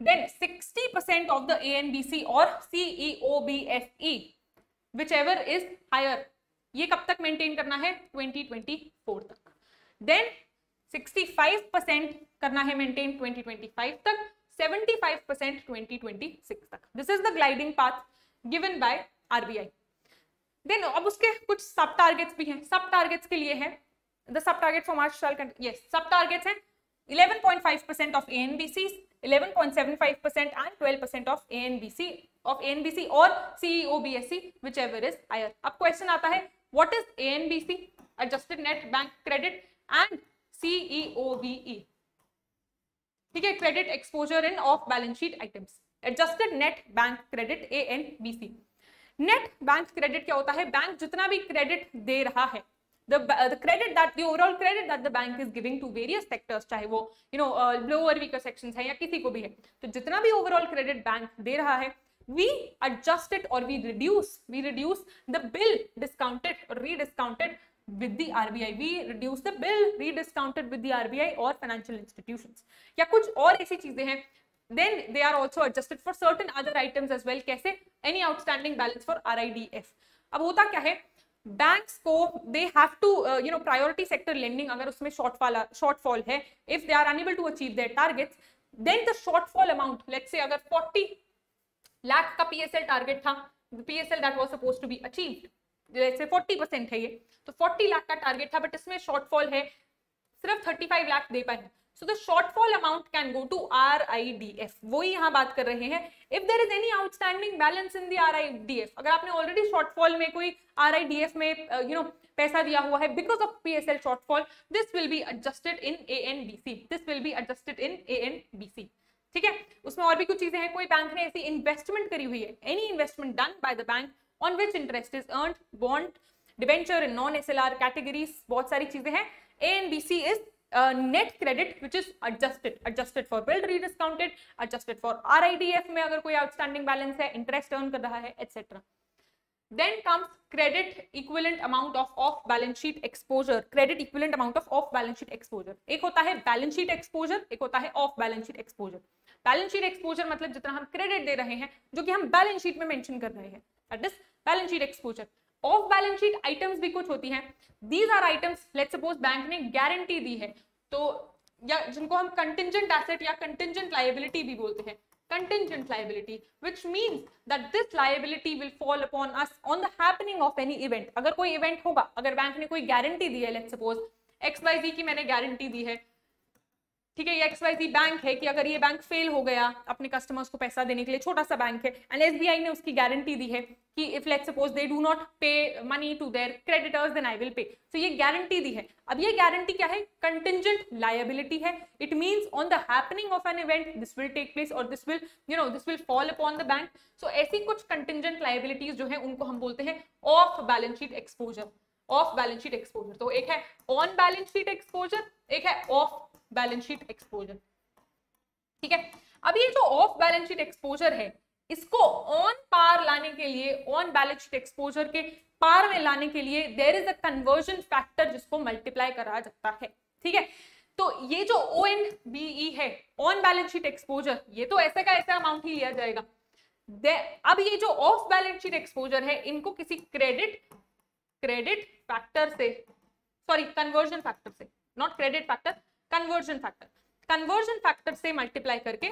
then 60% of the ANBC or CEOBFE whichever is higher, ये कब तक maintain करना है? 2024 तक। देन 65% करना है मेंटेन 2025 तक 75% 2026 तक। This is the gliding path given by RBI then अब उसके कुछ सब टारगेट्स भी हैं। सब टारगेट्स के लिए है। The sub target for March shall yes sub targets हैं। 11.5% of ANBCs, 11.75% and 12% of ANBC of ANBC or CEOBSC whichever is higher. अब क्वेश्चन आता है what is ANBC adjusted net bank credit and CEOBE ठीक है credit exposure in off balance sheet items adjusted net bank credit ANBC net bank credit क्या होता है bank जितना भी क्रेडिट दे रहा है the the credit that the overall credit that the bank is giving to various sectors चाहे वो you know uh, lower weaker sections है या किसी को भी है तो जितना भी overall credit बैंक दे रहा है we adjust it or we reduce we reduce the bill discounted or rediscounted with the RBI we reduce the bill rediscounted with the RBI or financial institutions या कुछ और ऐसी चीज़ें हैं then they are also adjusted for certain other items as well. कैसे? Any outstanding balance for RIDF अब होता क्या है? बैंक्स को they have to you know priority sector lending अगर उसमें शॉर्टफॉल शॉर्टफॉल है if they are unable to achieve their targets then the shortfall amount let's say अगर 40 लाख का पीएसएल टारगेट था PSL that was suppose to be achieved जैसे 40 percent है ये तो 40 लाख का टारगेट था बट इसमें शॉर्टफॉल है, सिर्फ़ 35 लाख दे पाए so the shortfall amount can go to R I D F वो यहाँ बात कर रहे हैं। If there is any outstanding balance in the R I D F अगर आपने ऑलरेडी शॉर्टफॉल में कोई आर आई डी एफ़ में you uh, know you know, पैसा दिया हुआ है because of P S L shortfall this will be adjusted in A N B C this will be adjusted in A N B C ठीक है? उसमें और भी कुछ चीज़ें हैं। कोई बैंक ने ऐसी इन्वेस्टमेंट करी हुई है। Any investment done by the bank on which interest is earn bond debenture in non S L R categories बहुत सारी चीज़ें हैं। A N B C is net credit which is adjusted adjusted for bills rediscounted adjusted for RIDF में अगर कोई outstanding balance है interest earn कर रहा है etcetera then comes credit equivalent amount of off balance sheet exposure credit equivalent amount of off balance sheet exposure एक होता है बैलेंस शीट एक्सपोजर एक होता है off balance sheet exposure balance sheet exposure मतलब जितना हम क्रेडिट दे रहे हैं, जो कि हम बैलेंस शीट में मैंशन कर रहे हैं. That is balance sheet exposure off balance sheet items भी कुछ होती हैं। These are items let suppose bank ने गारंटी दी है। तो या जिनको हम कंटिजेंट एसेट या कंटिजेंट लाइबिलिटी भी बोलते हैं। Contingent liability, which means that this liability will fall upon us on the happening of any event अगर कोई event होगा, अगर बैंक ने कोई गारंटी दी है लेट्स सपोज़ XYZ की मैंने गारंटी दी है ठीक है, ये एक्सवाइजी बैंक है कि अगर ये बैंक फेल हो गया, अपने कस्टमर्स को पैसा देने के लिए छोटा सा बैंक है एंड एसबीआई ने उसकी गारंटी दी है कि if let suppose they do not pay money to their creditors then I will pay so ये गारंटी दी है। अब ये गारंटी क्या है? कंटिजेंट लायबिलिटी है। It means on the happening of an event this will take place और this will you know this will fall upon the bank so ऐसी कुछ कंटिजेंट लाइबिलिटीज जो है, उनको हम बोलते हैं off balance sheet exposure off balance sheet exposure तो एक है ऑन बैलेंस शीट एक्सपोजर एक है ऑफ़ बैलेंस शीट एक्सपोजर ठीक है? अब ये जो ऑफ़ बैलेंस शीट एक्सपोजर है, इसको ऑन पार लाने के लिए ऑन बैलेंस शीट एक्सपोजर के पार में लाने के लिए there is a conversion factor जिसको मल्टीप्लाई करा जाता है। ठीक है? तो ये जो ओ एन बी है ऑन बैलेंस शीट एक्सपोजर ये तो ऐसे का ऐसा अमाउंट ही लिया जाएगा। अब ये जो ऑफ़ बैलेंस शीट एक्सपोजर है, इनको किसी क्रेडिट क्रेडिट फैक्टर से सॉरी कन्वर्जन फैक्टर से not credit factor conversion factor conversion factor से मल्टीप्लाई करके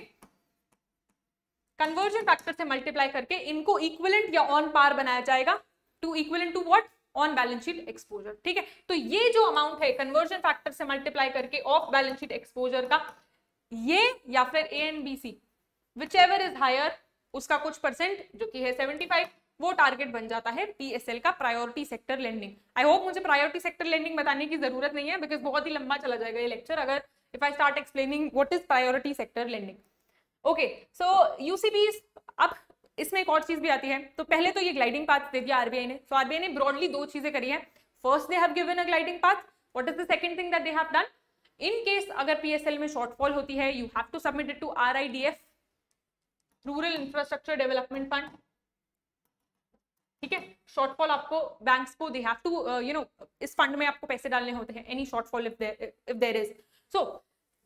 कन्वर्जन फैक्टर से मल्टीप्लाई करके इनको इक्विलेंट या ऑन पार बनाया जाएगा to equivalent to what on balance sheet exposure ठीक है? तो ये जो अमाउंट है कन्वर्जन फैक्टर से मल्टीप्लाई करके ऑफ़ बैलेंस शीट एक्सपोजर का, ये या फिर A N B C whichever is higher उसका कुछ परसेंट जो कि है 75 वो टारगेट बन जाता है पीएसएल का priority sector lending I hope मुझे प्रायोरिटी सेक्टर लेंडिंग बताने की ज़रूरत नहीं है बिकॉज़ बहुत ही लंबा चला जाएगा ये लेक्चर अगर if I start explaining what is priority sector lending okay so UCBs अब इसमें एक और चीज़ भी आती है। तो पहले तो ये ग्लाइडिंग पाथ दे दिया आरबीआई ने। सो so, आरबीआई ने ब्रॉडली दो चीज़ें करी है। First they have given a gliding path what is the second thing that they have done in case अगर पीएसएल में शॉर्टफॉल होती है you have to submit it to RIDF rural infrastructure development fund ठीक है? Shortfall आपको banks को they have to you know इस fund में आपको पैसे डालने होते हैं any shortfall if if there is so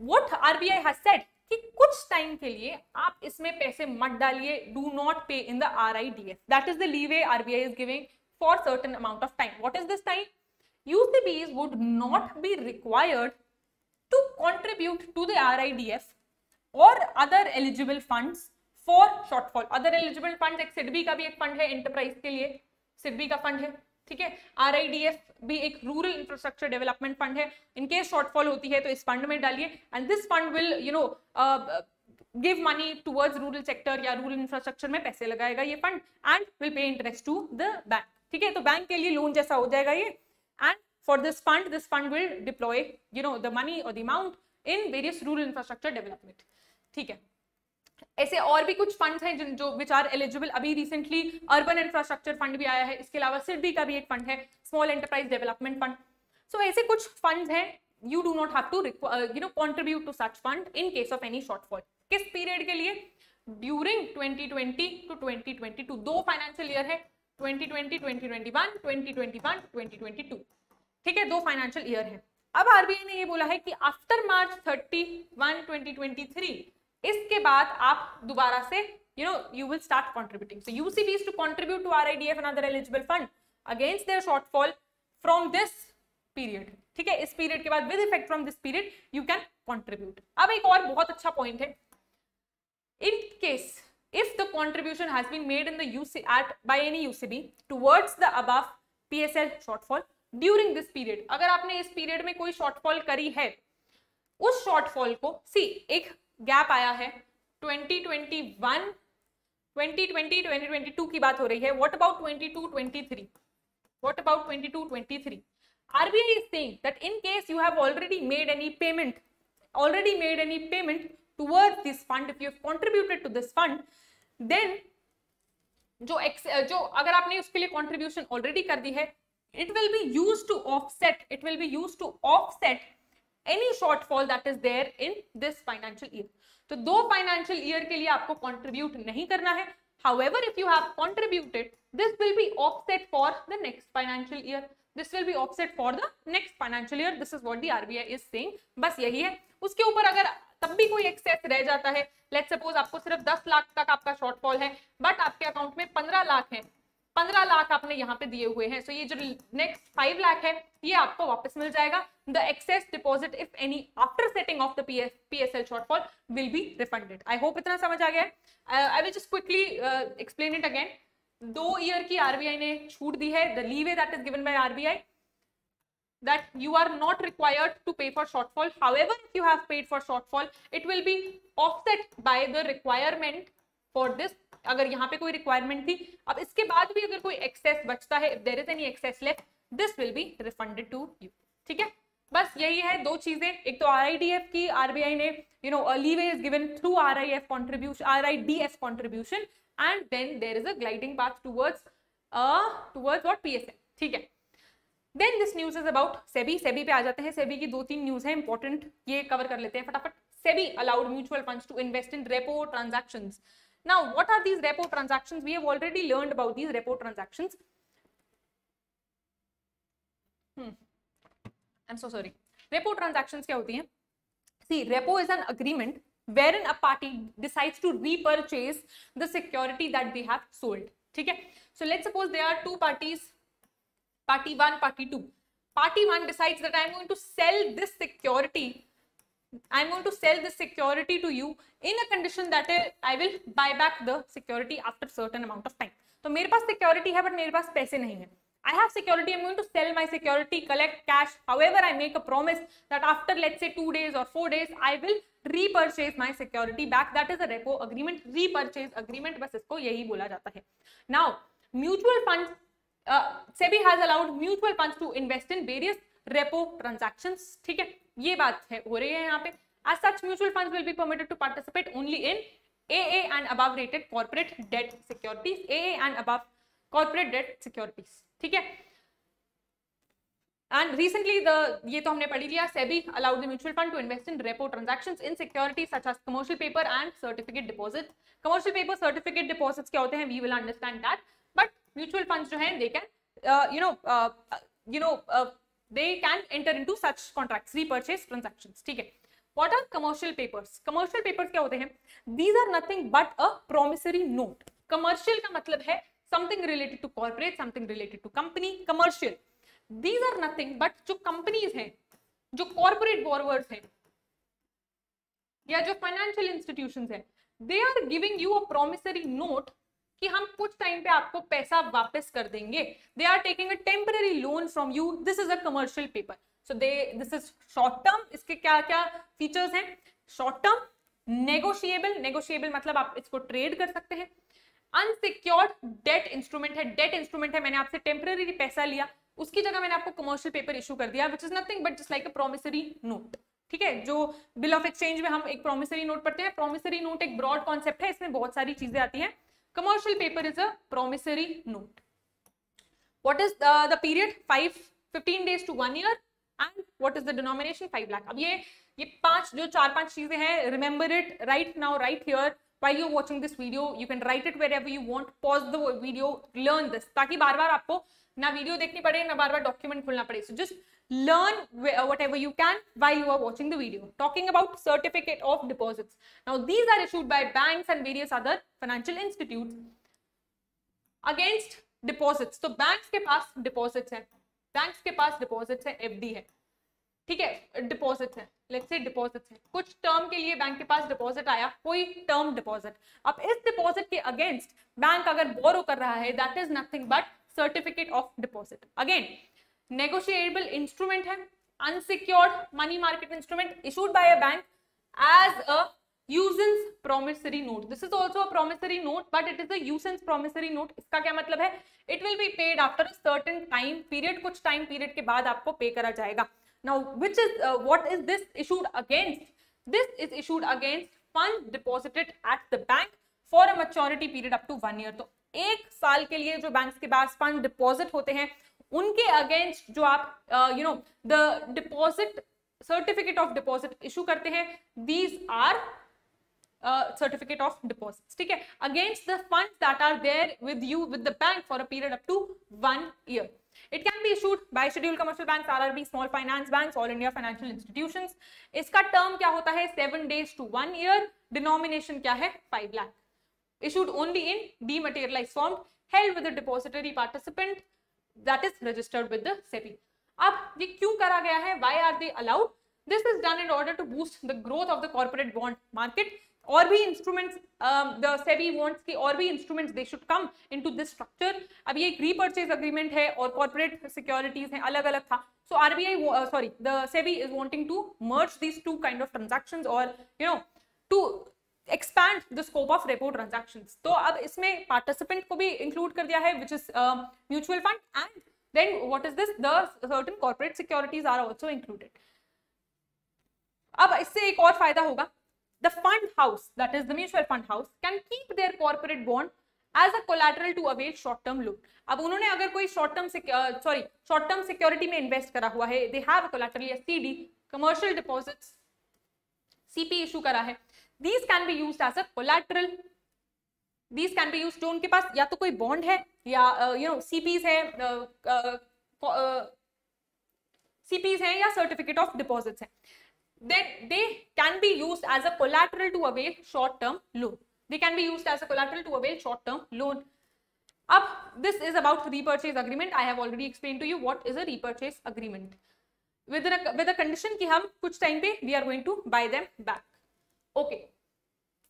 what RBI has said कि कुछ टाइम के लिए आप इसमें पैसे मत डालिए do not pay in the RIDF that is the leeway RBI is giving for certain amount of time what is this time UCBs would not be required to contribute to the RIDF or other eligible funds for shortfall other eligible fund एक सिडबी का भी एक fund है enterprise के लिए। सिडबी का fund है, ठीक है? आरआईडीएफ भी एक रूरल इंफ्रास्ट्रक्चर डेवलपमेंट फंड है। इनकेस शॉर्टफॉल होती है तो इस फंड में डालिए। And this fund will you know give money towards rural sector या रूरल इंफ्रास्ट्रक्चर में पैसे लगाएगा ये fund and will pay interest to the bank ठीक है? तो बैंक के लिए लोन जैसा हो जाएगा ये। And for this fund this fund will deploy you know the money और the amount in various rural infrastructure development ठीक है? ऐसे और भी कुछ फंड्स हैं जो विच आर एलिजिबल अभी रिसेंटली अर्बन इंफ्रास्ट्रक्चर फंड भी आया है। इसके अलावा सिडबी का भी एक फंड है small enterprise development fund so ऐसे कुछ फंड्स हैं you do not have to you know contribute to such fund in case of any shortfall किस पीरियड के लिए? ड्यूरिंग 2020 टू 2022 दो फाइनेंशियल ईयर है 2020 2021 2021 2022 ठीक है, दो फाइनेंशियल ईयर है। अब आरबीआई ने ये बोला है कि आफ्टर मार्च 31 2023 इसके बाद आप दोबारा से you know you will start contributing UCBs to contribute to R I D F and eligible fund against their shortfall from this period ठीक है? इस पीरियड के बाद with effect from this period you can contribute अब एक और बहुत अच्छा पॉइंट है। In case if the contribution has been made in दूसी eight by any UCB towards the अब P shortfall during this period अगर आपने इस पीरियड में कोई शॉर्टफॉल करी है, उस शॉर्टफॉल को सी एक गैप आया है 2021, 2020, 2022 की बात हो रही है what about 2223? What about 2223? RBI is saying that in case you have already made any payment already made any payment toward this fund contributed to this fund then जो एक्स जो अगर आपने उसके लिए कॉन्ट्रीब्यूशन ऑलरेडी कर दी है it will be use to offset it will be use to offset any shortfall that is there in this financial year तो दो फाइनेंशियल ईयर के लिए आपको कंट्रीब्यूट नहीं करना है however if you have contributed this will be offset for the next financial year this will be offset for the next financial year this is what the RBI is saying बस यही है उसके ऊपर अगर तब भी कोई एक्सेस रह जाता है लेट सपोज़ आपको सिर्फ़ 10 लाख तक आपका शॉर्टफॉल है बट आपके अकाउंट में 15 लाख है 15 लाख आपने यहाँ पे दिए हुए हैं। सो so ये जो नेक्स्ट 5 लाख है ये आपको वापस मिल जाएगा। The excess deposit if any after setting off the PSL shortfall will be refunded I hope इतना समझ आ गया I will just quickly explain it again दो ईयर की आरबीआई ने छूट दी है। The leeway that is given by RBI that you are not required to pay for shortfall. However, if you have paid for shortfall, it will be offset by the requirement for this. अगर यहाँ पे कोई requirement थी, अब इसके बाद भी अगर कोई एक्सेस बचता है if there is any excess left this will be refunded to you ठीक है? बस यही है दो चीज़ें। एक तो आर की आरबीआई ने you know leeway is given through R I F contribution R I D F contribution and then there is a gliding path towards towards what P S M ठीक है? Then this news is about SEBI SEBI पे आ जाते हैं। सेबी की दो तीन news है इंपॉर्टेंट ये कवर कर लेते हैं फटाफट। SEBI allowed mutual funds to invest in repo transactions Now, what are these repo transactions? We have already learned about these repo transactions. Hmm. I'm so sorry. Repo transactions kya hoti hai? See, repo is an agreement wherein a party decides to repurchase the security that they have sold. Okay? So let's suppose there are two parties, party 1, party 2. Party 1 decides that I'm going to sell this security i'm going to sell this security to you in a condition that i will buy back the security after certain amount of time तो मेरे पास security है but मेरे पास पैसे नहीं है I have security. I'm going to sell my security, collect cash. However, I make a promise that after let's say two days or four days, I will repurchase my security back. That is a repo agreement. Repurchase agreement. बस इसको यही बोला जाता है. Now, mutual funds uh, SEBI has allowed mutual funds to invest in various repo transaction ठीक है? ये बात है, हो रही है यहाँ पे। As such mutual fund will be permitted to participate only in A and above rated corporate debt securities A and above corporate debt securities ठीक है? एंड रिसेंटली ये तो हमने पढ़ी लिया SEBI allowed the mutual fund to invest in repo transaction in security such as commercial paper and certificate deposit commercial paper certificate deposit क्या होते हैं? We will understand that but mutual fund जो है they you know you know they can enter into such contracts repurchase transactions ठीक है? What are commercial papers commercial papers क्या होते हैं? These are nothing but a promissory note commercial का मतलब है something related to corporate something related to company commercial these are nothing but जो companies हैं, जो कॉर्पोरेट बोरवर्स हैं, या जो फाइनेंशियल इंस्टीट्यूशंस हैं they are giving you a promissory note कि हम कुछ टाइम पे आपको पैसा वापस कर देंगे। They are taking a temporary loan from you this is a commercial paper so they this is short term इसके क्या क्या फीचर्स हैं? शॉर्ट टर्म नेगोशिएबल नेगोशिएबल मतलब आप इसको ट्रेड कर सकते हैं। अनसिक्योर्ड डेट इंस्ट्रूमेंट है। डेट इंस्ट्रूमेंट है। मैंने आपसे टेम्पररी पैसा लिया। उसकी जगह मैंने आपको कमर्शियल पेपर इशू कर दिया which is nothing but just like a promissory note ठीक है? जो बिल ऑफ़ एक्सचेंज में हम एक प्रोमिसरी नोट पढ़ते हैं। प्रोमिसरी नोट एक ब्रॉड कॉन्सेप्ट है। इसमें बहुत सारी चीज़ें आती हैं। Commercial paper is a promissory note. What is the, the period? 5, 15 days to one year. And what is the denomination? 5 lakh. अब ये ये पाँच जो चार पाँच चीज़ें हैं remember it right now right here while you're watching this video you can write it wherever you want pause the video learn this ताकि बार बार आपको ना वीडियो देखनी पड़े ना बार बार डॉक्यूमेंट खोलना पड़े so just learn whatever you can while you are watching the video talking about certificate of deposits now these are issued by banks and various other financial institutes against deposits तो banks के पास deposits है banks के पास deposits है FD है ठीक है deposit है let's say deposit है कुछ टर्म के लिए बैंक के पास डिपॉजिट आया कोई टर्म डिपॉजिट अब इस डिपॉजिट के अगेंस्ट बैंक अगर बोरो कर रहा है that is nothing but certificate of deposit again negotiable instrument है unsecured money market instrument issued by a bank as a usance क्या मतलब पीरियड कुछ टाइम पीरियड के बाद आपको पे करा जाएगा। Now which is what is this for a maturity period up one year तो एक साल के लिए जो बैंक के पास फंड डिपोजिट होते हैं उनके अगेंस्ट जो आप you know the deposit certificate of deposit issue करते हैं these are certificate of deposit ठीक है? Against the fund are there with you with bank for a period up to one year it can be issued by schedule commercial bank R R B small finance bank all India financial institution इसका term क्या होता है? Seven days to one year denomination क्या है? Five lakh issued only in dematerialize form held with depository participant that is registered with the SEBI. अब ये क्यों करा गया है? Why are they allowed? This is done in order to boost the growth of the corporate bond market और भी instruments the SEBI wants की और भी instruments they should come into this structure अब ये एक रीपर्चेज अग्रीमेंट है और कॉर्पोरेट सिक्योरिटीज हैं अलग अलग था so RBI sorry the SEBI is wanting to merge these two kind of transactions और you know to expand the scope of repo transaction तो अब इसमें पार्टिसिपेंट को भी इंक्लूड कर दिया है which is mutual fund and then what is this the corporate securities are also included अब इससे एक और फ़ायदा होगा। The fund house, that is the mutual fund house, can keep their corporate bond as a collateral to avail short term loan. अब उन्होंने अगर कोई short term sorry short term security में इन्वेस्ट करा हुआ है they have collateral CD commercial deposits CP issue करा है these can be used as a collateral these can be used जो उनके पास या तो कोई बॉन्ड है या यू नो सीपीज है सीपीज है या सर्टिफिकेट ऑफ़ डिपॉजिट्स है then they can be used as a collateral to avail short-term loan. They can be used as a collateral to avail short-term loan. Up, this is about repurchase agreement. I have already explained to you what is a repurchase agreement. With a, with a condition ki hum kuch time pe we are going to buy them back. Okay.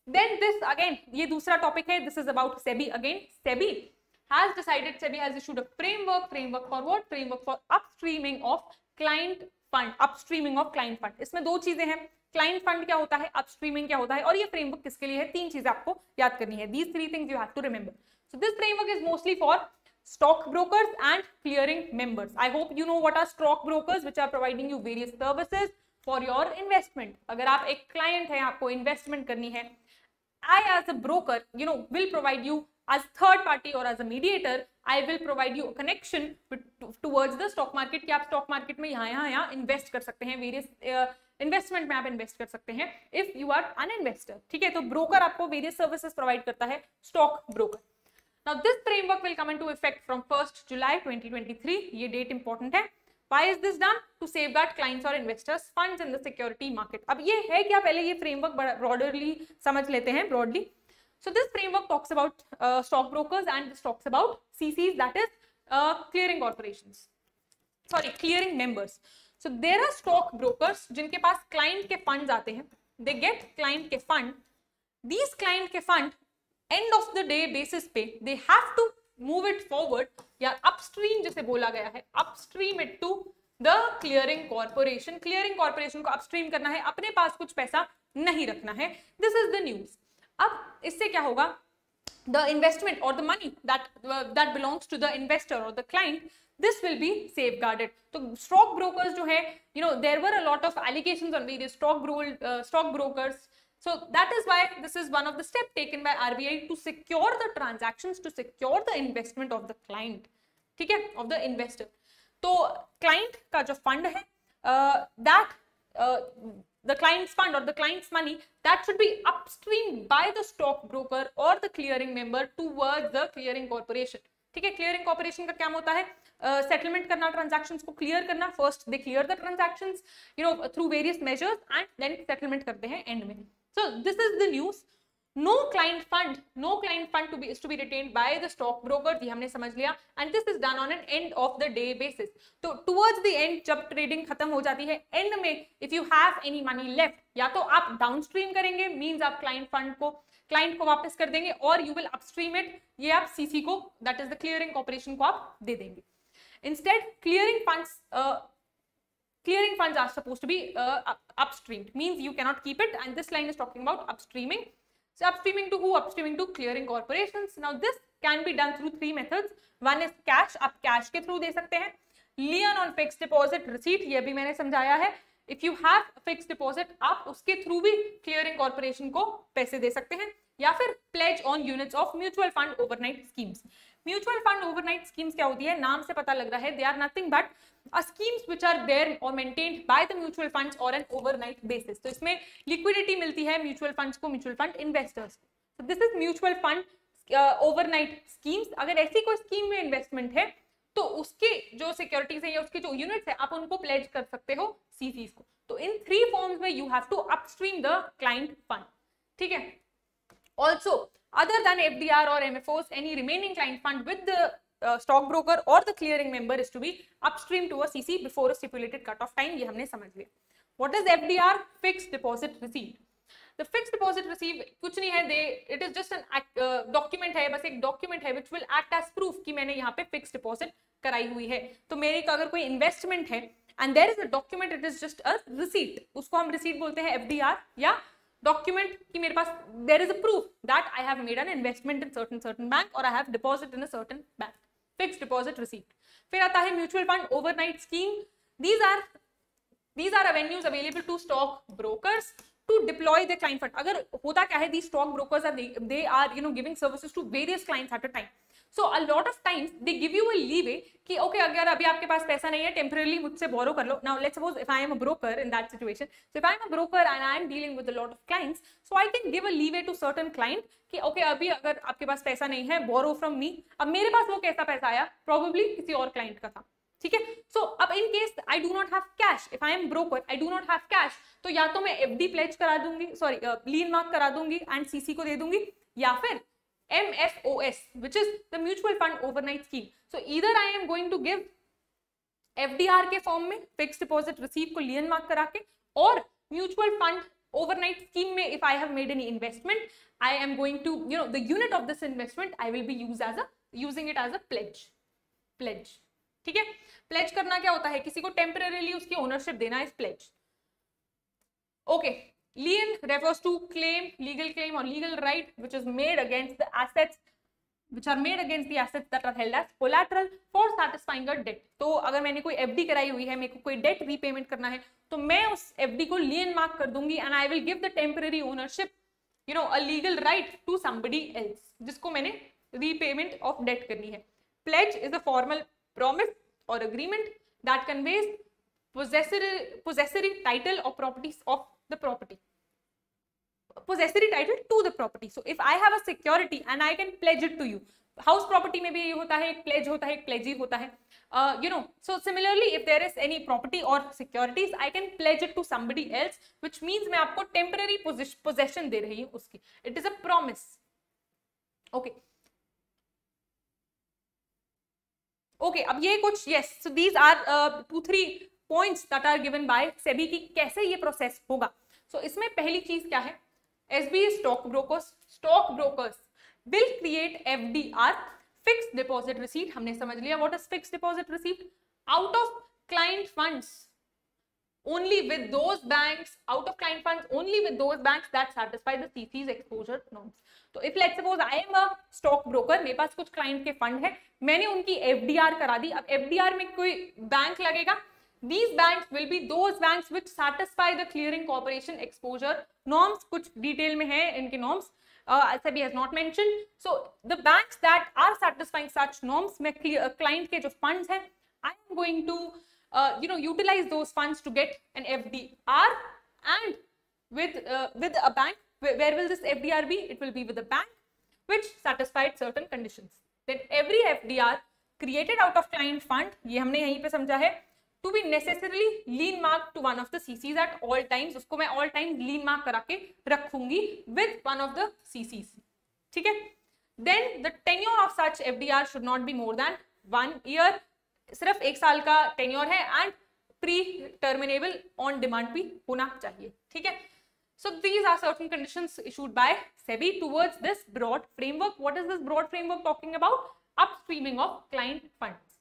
Then this again, ye dusra topic hai. This is about SEBI again. SEBI has decided, SEBI has issued a framework, framework for what? Framework for upstreaming of client fund upstreaming of client fund इसमें दो चीज़ें हैं client fund क्या होता है अपस्ट्रीमिंग क्या होता है और ये फ्रेमवर्क किसके लिए है तीन चीज़ें आपको याद करनी है these three things you have to remember so this framework is mostly for stock brokers and clearing members i hope you know what are stock brokers which are providing you various services for your investment अगर आप एक client है आपको investment करनी है I as a broker you know will provide you as third party or as a mediator I will provide you a connection towards the stock market कि आप stock market में यहाँ यहाँ यहाँ invest कर सकते हैं various uh, investment में आप invest कर सकते हैं if you are an investor ठीक है तो broker आपको various services provide करता है stock broker now this framework will come into effect from 1st July 2023 ये date important है why is this done to safeguard clients or investors funds in the security market अब ये है क्या पहले ये framework broadly समझ लेते हैं broadly So this framework talks about uh, stockbrokers and this talks about CCs that is uh, clearing corporations. Sorry, clearing members. So there are stockbrokers जिनके पास client के funds आते हैं. They get client के fund. These client के fund end of the day basis पे they have to move it forward या upstream जिसे बोला गया है upstream it to the clearing corporation clearing corporation को अपस्ट्रीम करना है, अपने पास कुछ पैसा नहीं रखना है. दिस इज़ द न्यूज़ अब इससे क्या होगा? द इन्वेस्टमेंट और the money that that belongs to the investor और the client this will be safeguarded तो स्टॉक ब्रोकर्स जो है you know there were a lot of allegation on various stock stock brokers so that is why this is one of the step taken by RBI to secure the transactions to secure the investment of the client ठीक है of the investor तो client का जो fund है uh, that uh, the client's fund or the client's money that should be upstreamed by the stockbroker or the clearing member towards the clearing corporation ठीक है clearing corporation का क्या होता है सेटलमेंट uh, करना ट्रांजैक्शंस को clear करना first they clear the transactions you know through various measures and then settlement करते हैं एंड में so this is the news no client fund no client fund to be to be retained by the stock broker ये हमने समझ लिया. And this is done on an end of the day basis तो towards the end जब trading खत्म हो जाती है एंड में if you have any money left या तो आप डाउन स्ट्रीम करेंगे मीन्स आप क्लाइंट फंड को क्लाइंट को वापस कर देंगे, और यू विल अपस्ट्रीम इट ये आप सीसी को that is the clearing corporation को आप दे देंगे. Instead clearing funds clearing funds are supposed to be uh, upstreamed means you cannot keep it and this line is talking about upstreaming so upstreaming to who upstreaming to clearing corporations now this can be done through three methods one is cash आप cash के through दे सकते हैं lien on fixed deposit receipt ये भी मैंने समझाया है if you have fixed deposit आप उसके through भी clearing corporation को पैसे दे सकते हैं या फिर pledge on units of mutual fund overnight schemes mutual fund overnight schemes क्या होती है? नाम से पता लग रहा है they are nothing but schemes which are there और maintained by the mutual funds और एन ओवरनाइट बेसिस तो इसमें लिक्विडिटी मिलती है म्यूचुअल फंड्स को म्यूचुअल फंड इन्वेस्टर्स को। This is mutual fund overnight schemes अगर ऐसी कोई स्कीम में इन्वेस्टमेंट है तो उसके जो सिक्योरिटीज है या उसके जो यूनिट्स है, आप उनको प्लेज कर सकते हो सीसीज को। तो इन थ्री फॉर्म्स में you have to upstream the client fund ठीक है? Also, other than FDR or MFOs, any remaining client fund with the uh, stockbroker or the clearing member is to be upstream to a CC before a stipulated cut-off time. ये हमने समझ लिया. What is FDR? Fixed deposit receipt. The fixed deposit receipt कुछ नहीं है. They it is just an uh, document है. बस एक document है which will act as proof कि मैंने यहाँ पे fixed deposit कराई हुई है. तो मेरे का अगर कोई investment है and there is a document it is just a receipt. उसको हम receipt बोलते हैं FDR या डॉक्यूमेंट कि मेरे पास there is a proof that I have made an investment in certain certain bank और I have deposit in a certain bank fix deposit receipt फिर आता है mutual fund overnight scheme these are these are avenues available to stock brokers to deploy the client fund agar hota kya hai these stock brokers are they, they are you know giving services to various clients at a time so a lot of times they give you a leeway कि okay okay, अगर अभी आपके पास पैसा नहीं है temporarily मुझसे borrow कर लो। Now let's suppose if I am a broker in that situation so if I am a broker and I am dealing with a lot of clients so I can give a leeway to certain client कि okay okay, अभी अगर आपके पास पैसा नहीं है borrow from me अब मेरे पास वो कैसा पैसा आया? प्रॉबेबली किसी और क्लाइंट का था। ठीक है? सो अब in case I do not have cash if I am broker I do not have cash तो या तो मैं एफडी प्लेज करा दूँगी सॉरी लीन मार्क करा दूँगी एंड सीसी को दे दूँगी या फिर MFOS, which is the mutual fund overnight scheme. So either I am going to give FDR के फॉर्म में फिक्स डिपॉजिट रिसीव को लियन मार्क करा के और म्यूचुअल फंड overnight scheme में if I have made any investment I am going to you know the unit of this investment I will be used as a using it as a pledge pledge ठीक है pledge करना क्या होता है किसी को temporarily उसकी ownership देना is pledge okay Lien refers to claim, legal claim or legal right which is made against the assets which are made against the assets that are held as collateral for satisfying a debt. तो अगर मैंने कोई FD कराई हुई है मेरे को कोई डेट रीपेमेंट करना है तो मैं उस एफडी को लियन मार्क कर दूँगी and I will give the temporary ownership you know a legal right to somebody else जिसको मैंने रीपेमेंट ऑफ़ डेट करनी है pledge is a formal promise और agreement that conveys possessory possessory title or properties of the property. Possessory title to the property. So, if i have a security and i can pledge it to you property में भी ये होता है, एक pledge होता है, एक pledgee होता है। You know so similarly if there is any property और securities I can pledge it to somebody else which means मैं आपको टेम्पररी पोजेशन दे रही हूँ उसकी। It is a promise okay okay अब ये कुछ yes so these are two three points that are given by SEBI की कैसे ये प्रोसेस होगा? सो so, इसमें पहली चीज़ क्या है? S B stock brokers stock brokers will create F D R fix deposit receipt हमने समझ लिया what is fix deposit receipt out of client funds only with those banks out of client funds only with those banks that satisfy the CC's exposure norms. तो if let's suppose I am a stock broker मेरे पास कुछ client के fund है मैंने उनकी FDR करा दी। अब FDR में कोई बैंक लगेगा? These banks will be those banks which satisfy the clearing corporation exposure. Norms kuch detail mein hai inke norms uh, SEBI has not mentioned. So the banks that are satisfying such norms mein uh, client ke jo funds I am going to uh, you know utilize those funds to get an FDR and with uh, with a bank where, will this fdr be? It will be with a bank which satisfied certain conditions. Then every fdr created out of client fund ye humne yahi pe samjha hai to be necessary lien mark to one of the CCs at all time उसको मैं all time lien mark करा के रखूँगी with one of the CCs ठीक है? Then the tenure of such F D R should not be more than one year सिर्फ़ एक साल का टेन्योर है and pre terminable on demand भी होना चाहिए। ठीक है? So these are certain conditions issued by sebi towards this broad framework. What is this broad framework talking about? Upstreaming of client funds.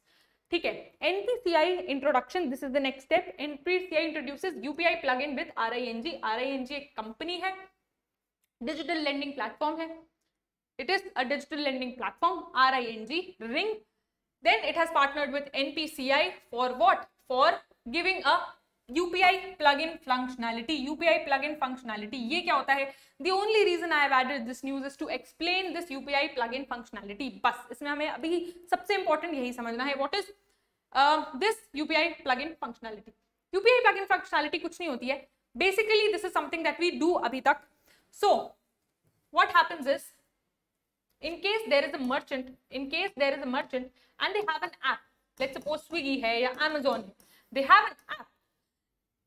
ठीक है NPCI introduction. This is the next step. NPCI introduces UPI plugin with RING. RING एक company है, digital lending platform है. It is a digital lending platform. RING Ring Then it has partnered with NPCI for what? For giving a UPI plugin functionality. UPI plugin functionality. ये क्या होता है? The only reason I have added this news is to explain this UPI plugin functionality. बस इसमें हमें अभी सबसे important यही समझना है. What is uh, this UPI plugin functionality? UPI plugin functionality कुछ नहीं होती है. Basically, this is something that we do अभी तक. So, what happens is in case there is a merchant in case there is a merchant and they have an app let's suppose swiggy hai ya amazon hai they have an app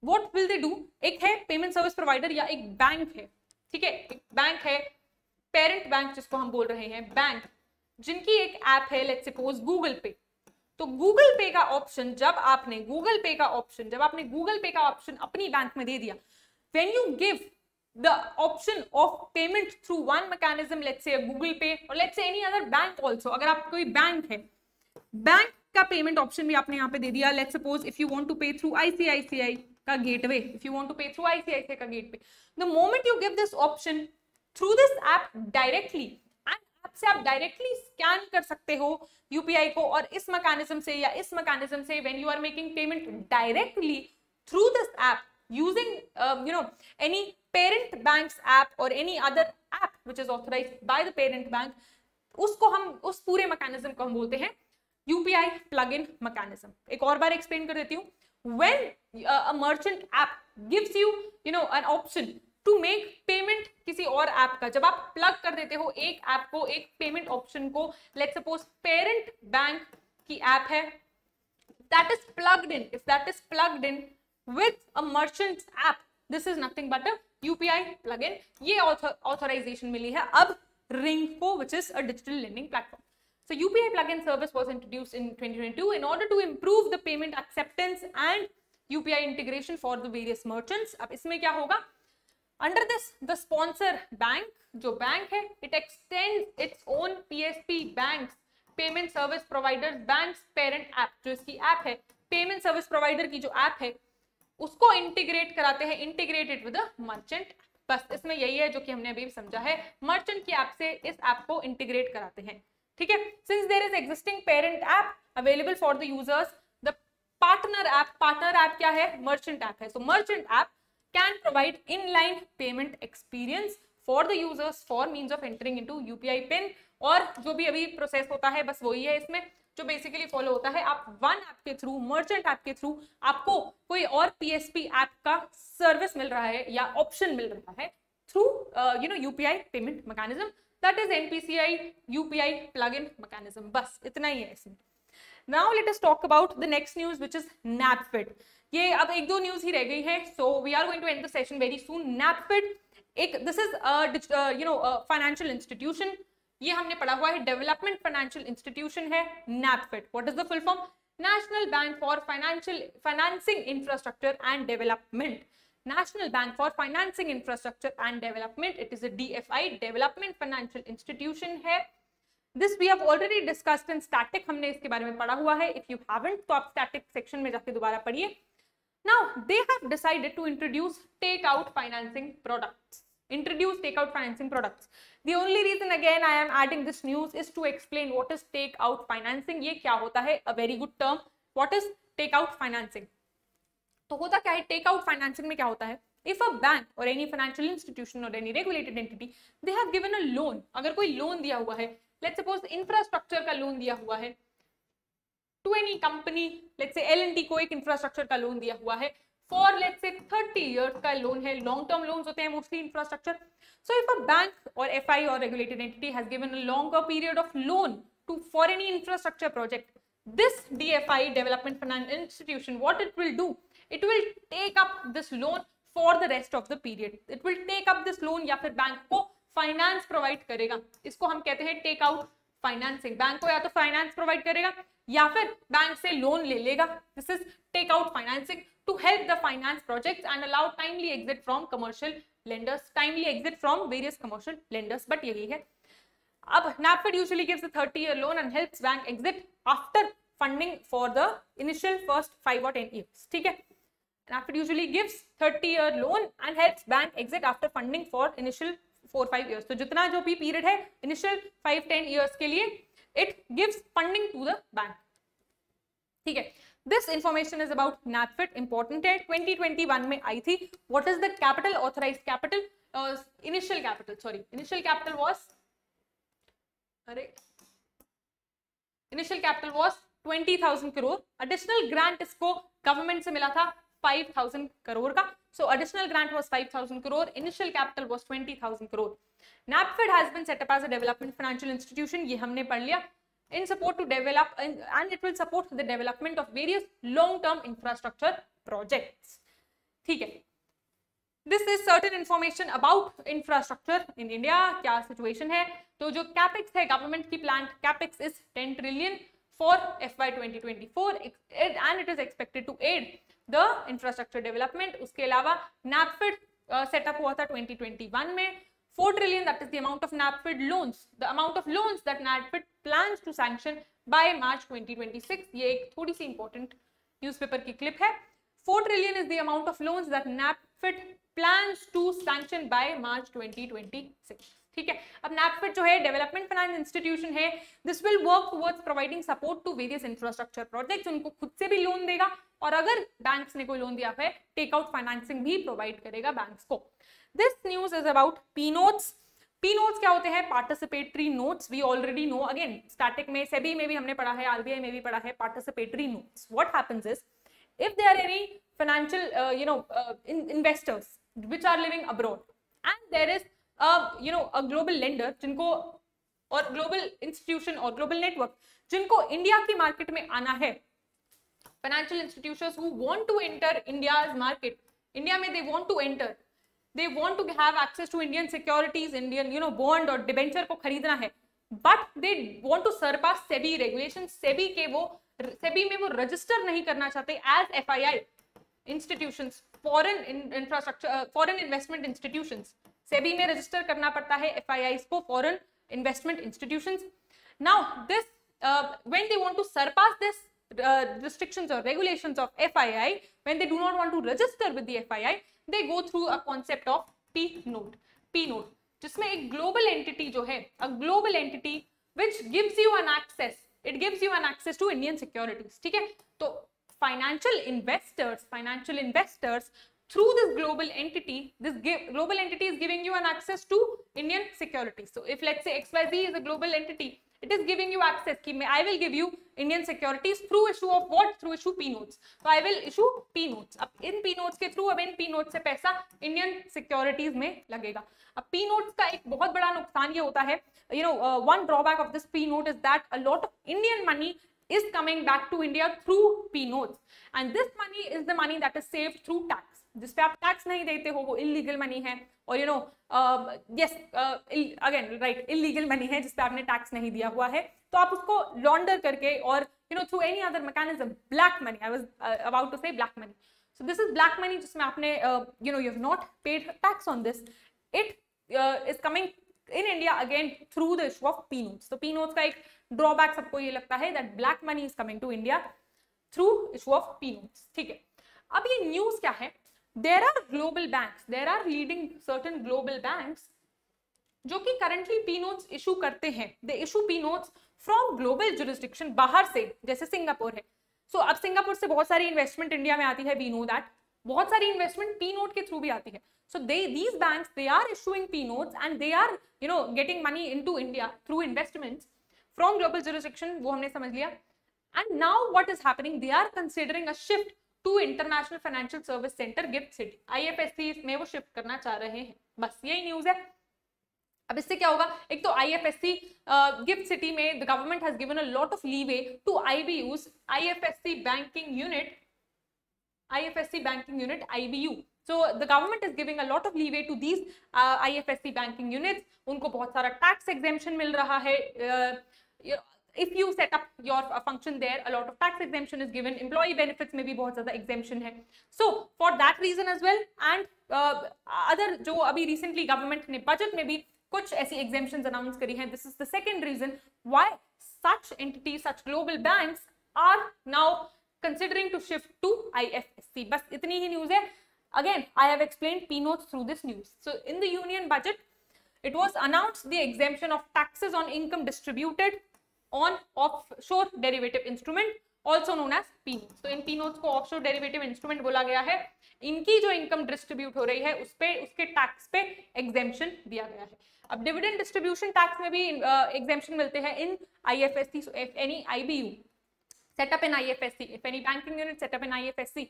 what will they do? एक है payment service provider या एक bank है, ठीक है? एक bank है parent bank जिसको हम बोल रहे हैं बैंक जिनकी एक ऐप है लेट्स सपोज़ गूगल पे तो गूगल पे का ऑप्शन जब आपने गूगल पे का ऑप्शन जब आपने गूगल पे का ऑप्शन अपनी बैंक में दे दिया when you give the option of payment through one mechanism, let's a google pay or let's say any other bank also, अगर आप कोई बैंक है बैंक का पेमेंट ऑप्शन भी आपने यहाँ पे दे दिया let's suppose if you want to pay through ICICI का gateway if you want to pay through ICICI का gateway the moment you give this option through this app directly से आप डायरेक्टली स्कैन कर सकते हो यूपीआई को और इस मैकेनिज्म से या इस मैकेनिज्म से when you are making payment directly through this app um, you know any parent bank's app or any other app which is authorized by the parent bank उसको हम उस पूरे मैकेनिज्म को हम बोलते हैं यूपीआई प्लग इन मैकेनिज्म एक और बार एक्सप्लेन कर देती हूँ. When a merchant app gives you you know an option to make payment किसी और ऐप का जब आप प्लग कर देते हो एक ऐप को एक पेमेंट ऑप्शन को लेट सपोज पेरेंट बैंक की ऐप है that is plugged in if that is plugged in with a merchant's app this is nothing but a UPI plugin ये author, authorization मिली है अब Ring को which is a digital lending platform so UPI plugin service was introduced in 2022 in order to improve the payment acceptance and UPI integration for the various merchants अब इसमें क्या होगा? Under this the sponsor bank जो bank है it extend its own PSP bank payment service provider bank parent app जो इसकी app है payment service provider की जो ऐप है, उसको इंटीग्रेट कराते हैं इंटीग्रेटेड विद मर्चेंट बस इसमें यही है जो कि हमने अभी समझा है मर्चेंट की ऐप से इस ऐप को इंटीग्रेट कराते हैं। ठीक है? Since there is existing parent app available for the users partner app partner app क्या है? मर्चेंट ऐप है। So merchant app can provide inline payment experience for the users for means of entering into UPI pin और जो भी अभी process होता है, बस वही है इसमें, जो बेसिकली फॉलो होता है। आप वन ऐप के थ्रू मर्चेंट ऐप के थ्रू आपको कोई और पीएसपी ऐप का सर्विस मिल रहा है या ऑप्शन मिल रहा है through you know UPI payment mechanism that is NPCI UPI plug in mechanism बस, इतना ही है इसमें। Now let us talk about the next news which is NaBFID ये अब एक दो न्यूज़ ही रह गई है so we are going to end the session very soon NaBFID एक this is you know financial institution ये हमने पढ़ा हुआ है डेवलपमेंट फाइनेंशियल इंस्टीट्यूशन है NaBFID what is the full form national bank for financial financing infrastructure and development national bank for financing infrastructure and development it is a DFI development financial institution है. This we have already discussed in static हमने इसके बारे में पढ़ा हुआ है। If you haven't तो आप स्टैटिक सेक्शन में जाके दोबारा पढ़िए। Now they have decided to introduce take out financing products introduce takeout financing products. The only reason, again, i am adding this news is to explain what is take out financing. ye kya hota hai a very good term. What is take out financing? तो होता क्या है? Take out financing में क्या होता है? If a bank और any financial institution और any regulated entity they have given a loan अगर कोई लोन दिया हुआ लेट सपोज़ इंफ्रास्ट्रक्चर का लोन दिया हुआ है। To any company let's L को एक इंफ्रास्ट्रक्चर का लोन दिया हुआ है। For let's say thirty years का लोन है लॉन्ग टर्म लोन होते हैं mostly infrastructure so if a bank और एफ़ आई और regulated entity has given a long period of loan to for any infrastructure project this D F I development finance institution what it will do it will take up this loan for the rest of the period it will take up this loan या फिर bank को finance provide करेगा। इसको हम कहते हैं take out financing bank को या तो फाइनेंस प्रोवाइड करेगा, या फिर बैंक से लोन ले लेगा। This is take out financing to help the finance project and allow timely exit from commercial lenders timely exit from various commercial lenders but यही है। अब NAPFID usually gives a 30 year loan and helps bank exit after funding for the initial first 5 or 10 years ठीक है? NAPFID usually gives 30 year loan and helps bank exit after funding for initial four five years तो जितना जो भी period है initial five ten years के लिए it gives funding to the bank ठीक है? This information is about NaBFID important है. 2021 में आई थी. What is the capital authorised capital initial capital sorry initial capital was अरे initial capital was 20000 crore additional grant इसको गवर्नमेंट से मिला था. 5000 करोड़ का So additional grant was 5,000 crore. Initial capital was 20,000 crore. NAPFID has been set up as a development financial institution. ये हमने पढ़ लिया. In support to develop and, it will support the development of various long-term infrastructure projects. ठीक है. This is certain information about infrastructure in India. क्या situation है? तो जो capex है government की planned capex is 10 trillion for FY 2024 and it is expected to aid the infrastructure development उसके अलावा नैपफिड सेटअप uh, हुआ था 2021 में. Four trillion that is the amount of NaBFID loans the amount of loans that NaBFID plans to sanction by March 2026 ये एक थोड़ी सी important newspaper की क्लिप है. Four trillion is the of loans that NaBFID plans to sanction by March 2026 ठीक है? अब नैपफिट जो है डेवलपमेंट फाइनेंस इंस्टीट्यूशन है। This will work towards providing support to various infrastructure projects उनको खुद से भी लोन देगा और अगर बैंक्स ने कोई लोन दिया है टेक आउट फाइनेंसिंग भी प्रोवाइड करेगा बैंक्स को। This news is about P notes P notes क्या होते हैं? Participatory notes we already know again static में सेबी में भी हमने पढ़ा है आरबीआई में भी पढ़ा है participatory notes what happens is if there are any financial uh, you know uh, in investors which are living abroad and there is you know a global lender जिनको, और ग्लोबल इंस्टीट्यूशन और global network जिनको India की market में आना है। Financial institution to enter India market India में they want to enter they want to have access to Indian securities Indian you know bond और डिबेंचर को खरीदना है। But they want to surpass SEBI regulation SEBI के वो सेबी में वो register नहीं करना चाहते as F I I institution foreign infrastructure foreign investment institution SEBI में रजिस्टर करना पड़ता है एफ़ को foreign investment institution now this when they want to surpass this restriction और regulation of F I I when they do not want to register with F I I they go through a concept of P note P note जिसमें एक global entity जो है a global entity which gives you an access it gives you an access to Indian securities ठीक है? तो financial investors financial investors through this global entity, this global entity is giving you an access to Indian securities. So if let's say XYZ is a global entity, it is giving you access ki I will give you Indian securities through issue of what through issue P notes so I will issue P notes अब इन P notes के through अब इन P notes से पैसा Indian securities में लगेगा अब P notes का एक बहुत बड़ा नुकसान ये होता है you know uh, one drawback of this P note is that a lot of Indian money is coming back to India through P notes and this money is the money that is saved through tax जिसपे आप tax नहीं देते हो, वो illegal money है। और you know yes again right illegal money है जिसपे आपने टैक्स नहीं दिया हुआ है। तो आप उसको लॉन्डर करके और you know through any other mechanism black money I was about to say black money so this is black money जिसमें आपने you know you have not paid tax on this it is coming in India again through the issue of P notes तो P notes का एक drawback सबको ये लगता है that black money is coming to India through issue of P notes ठीक है। अब ये न्यूज़ क्या है? There are global banks. There are leading certain global banks जो कि करंटली पी नोट्स इशू करते हैं. They issue P notes from global jurisdiction बाहर से जैसे सिंगापुर है. सो so, अब सिंगापुर से बहुत सारी इन्वेस्टमेंट इंडिया में आती है वी नो दैट बहुत सारी इन्वेस्टमेंट पी नोट के थ्रू भी आती है. So they these banks they are issuing P notes and they are you know getting money into India through investments from global jurisdiction वो हमने समझ लिया. And now what is happening they are considering a shift to international financial service centre GIFT City IFSC में वो shift करना चाह रहे हैं बस यही न्यूज़ है अब इससे क्या होगा एक तो आईएफएससी गिफ्ट सिटी में the government has given a lot of leeway to IBUs IFSC banking unit IFSC banking unit IBU. So the government is giving a lot of leeway to these uh, IFSC banking units. उनको बहुत सारा tax exemption मिल रहा है. Uh, if you set up your uh, function there, a lot of tax exemption is given. Employee benefits में भी बहुत ज़्यादा exemption है. So for that reason as well and uh, other जो अभी recently government ने budget में भी कुछ ऐसी exemptions announce करी हैं. This is the second reason why such entities, such global banks are now considering to shift to IFSC. बस इतनी ही news है. Again, I have explained P notes through this news. So in the union budget, it was announced the exemption of taxes on income distributed on offshore derivative instrument, also known as P notes. So in P notes को offshore derivative instrument बोला गया है. इनकी जो income distribute हो रही है उस पे उसके tax पे exemption दिया गया है. अब डिविडेंड डिस्ट्रीब्यूशन टैक्स में भी एग्जेम्पन uh, मिलते हैं in IFSC so if any IBU set up an IFSC, if any banking unit set up an IFSC,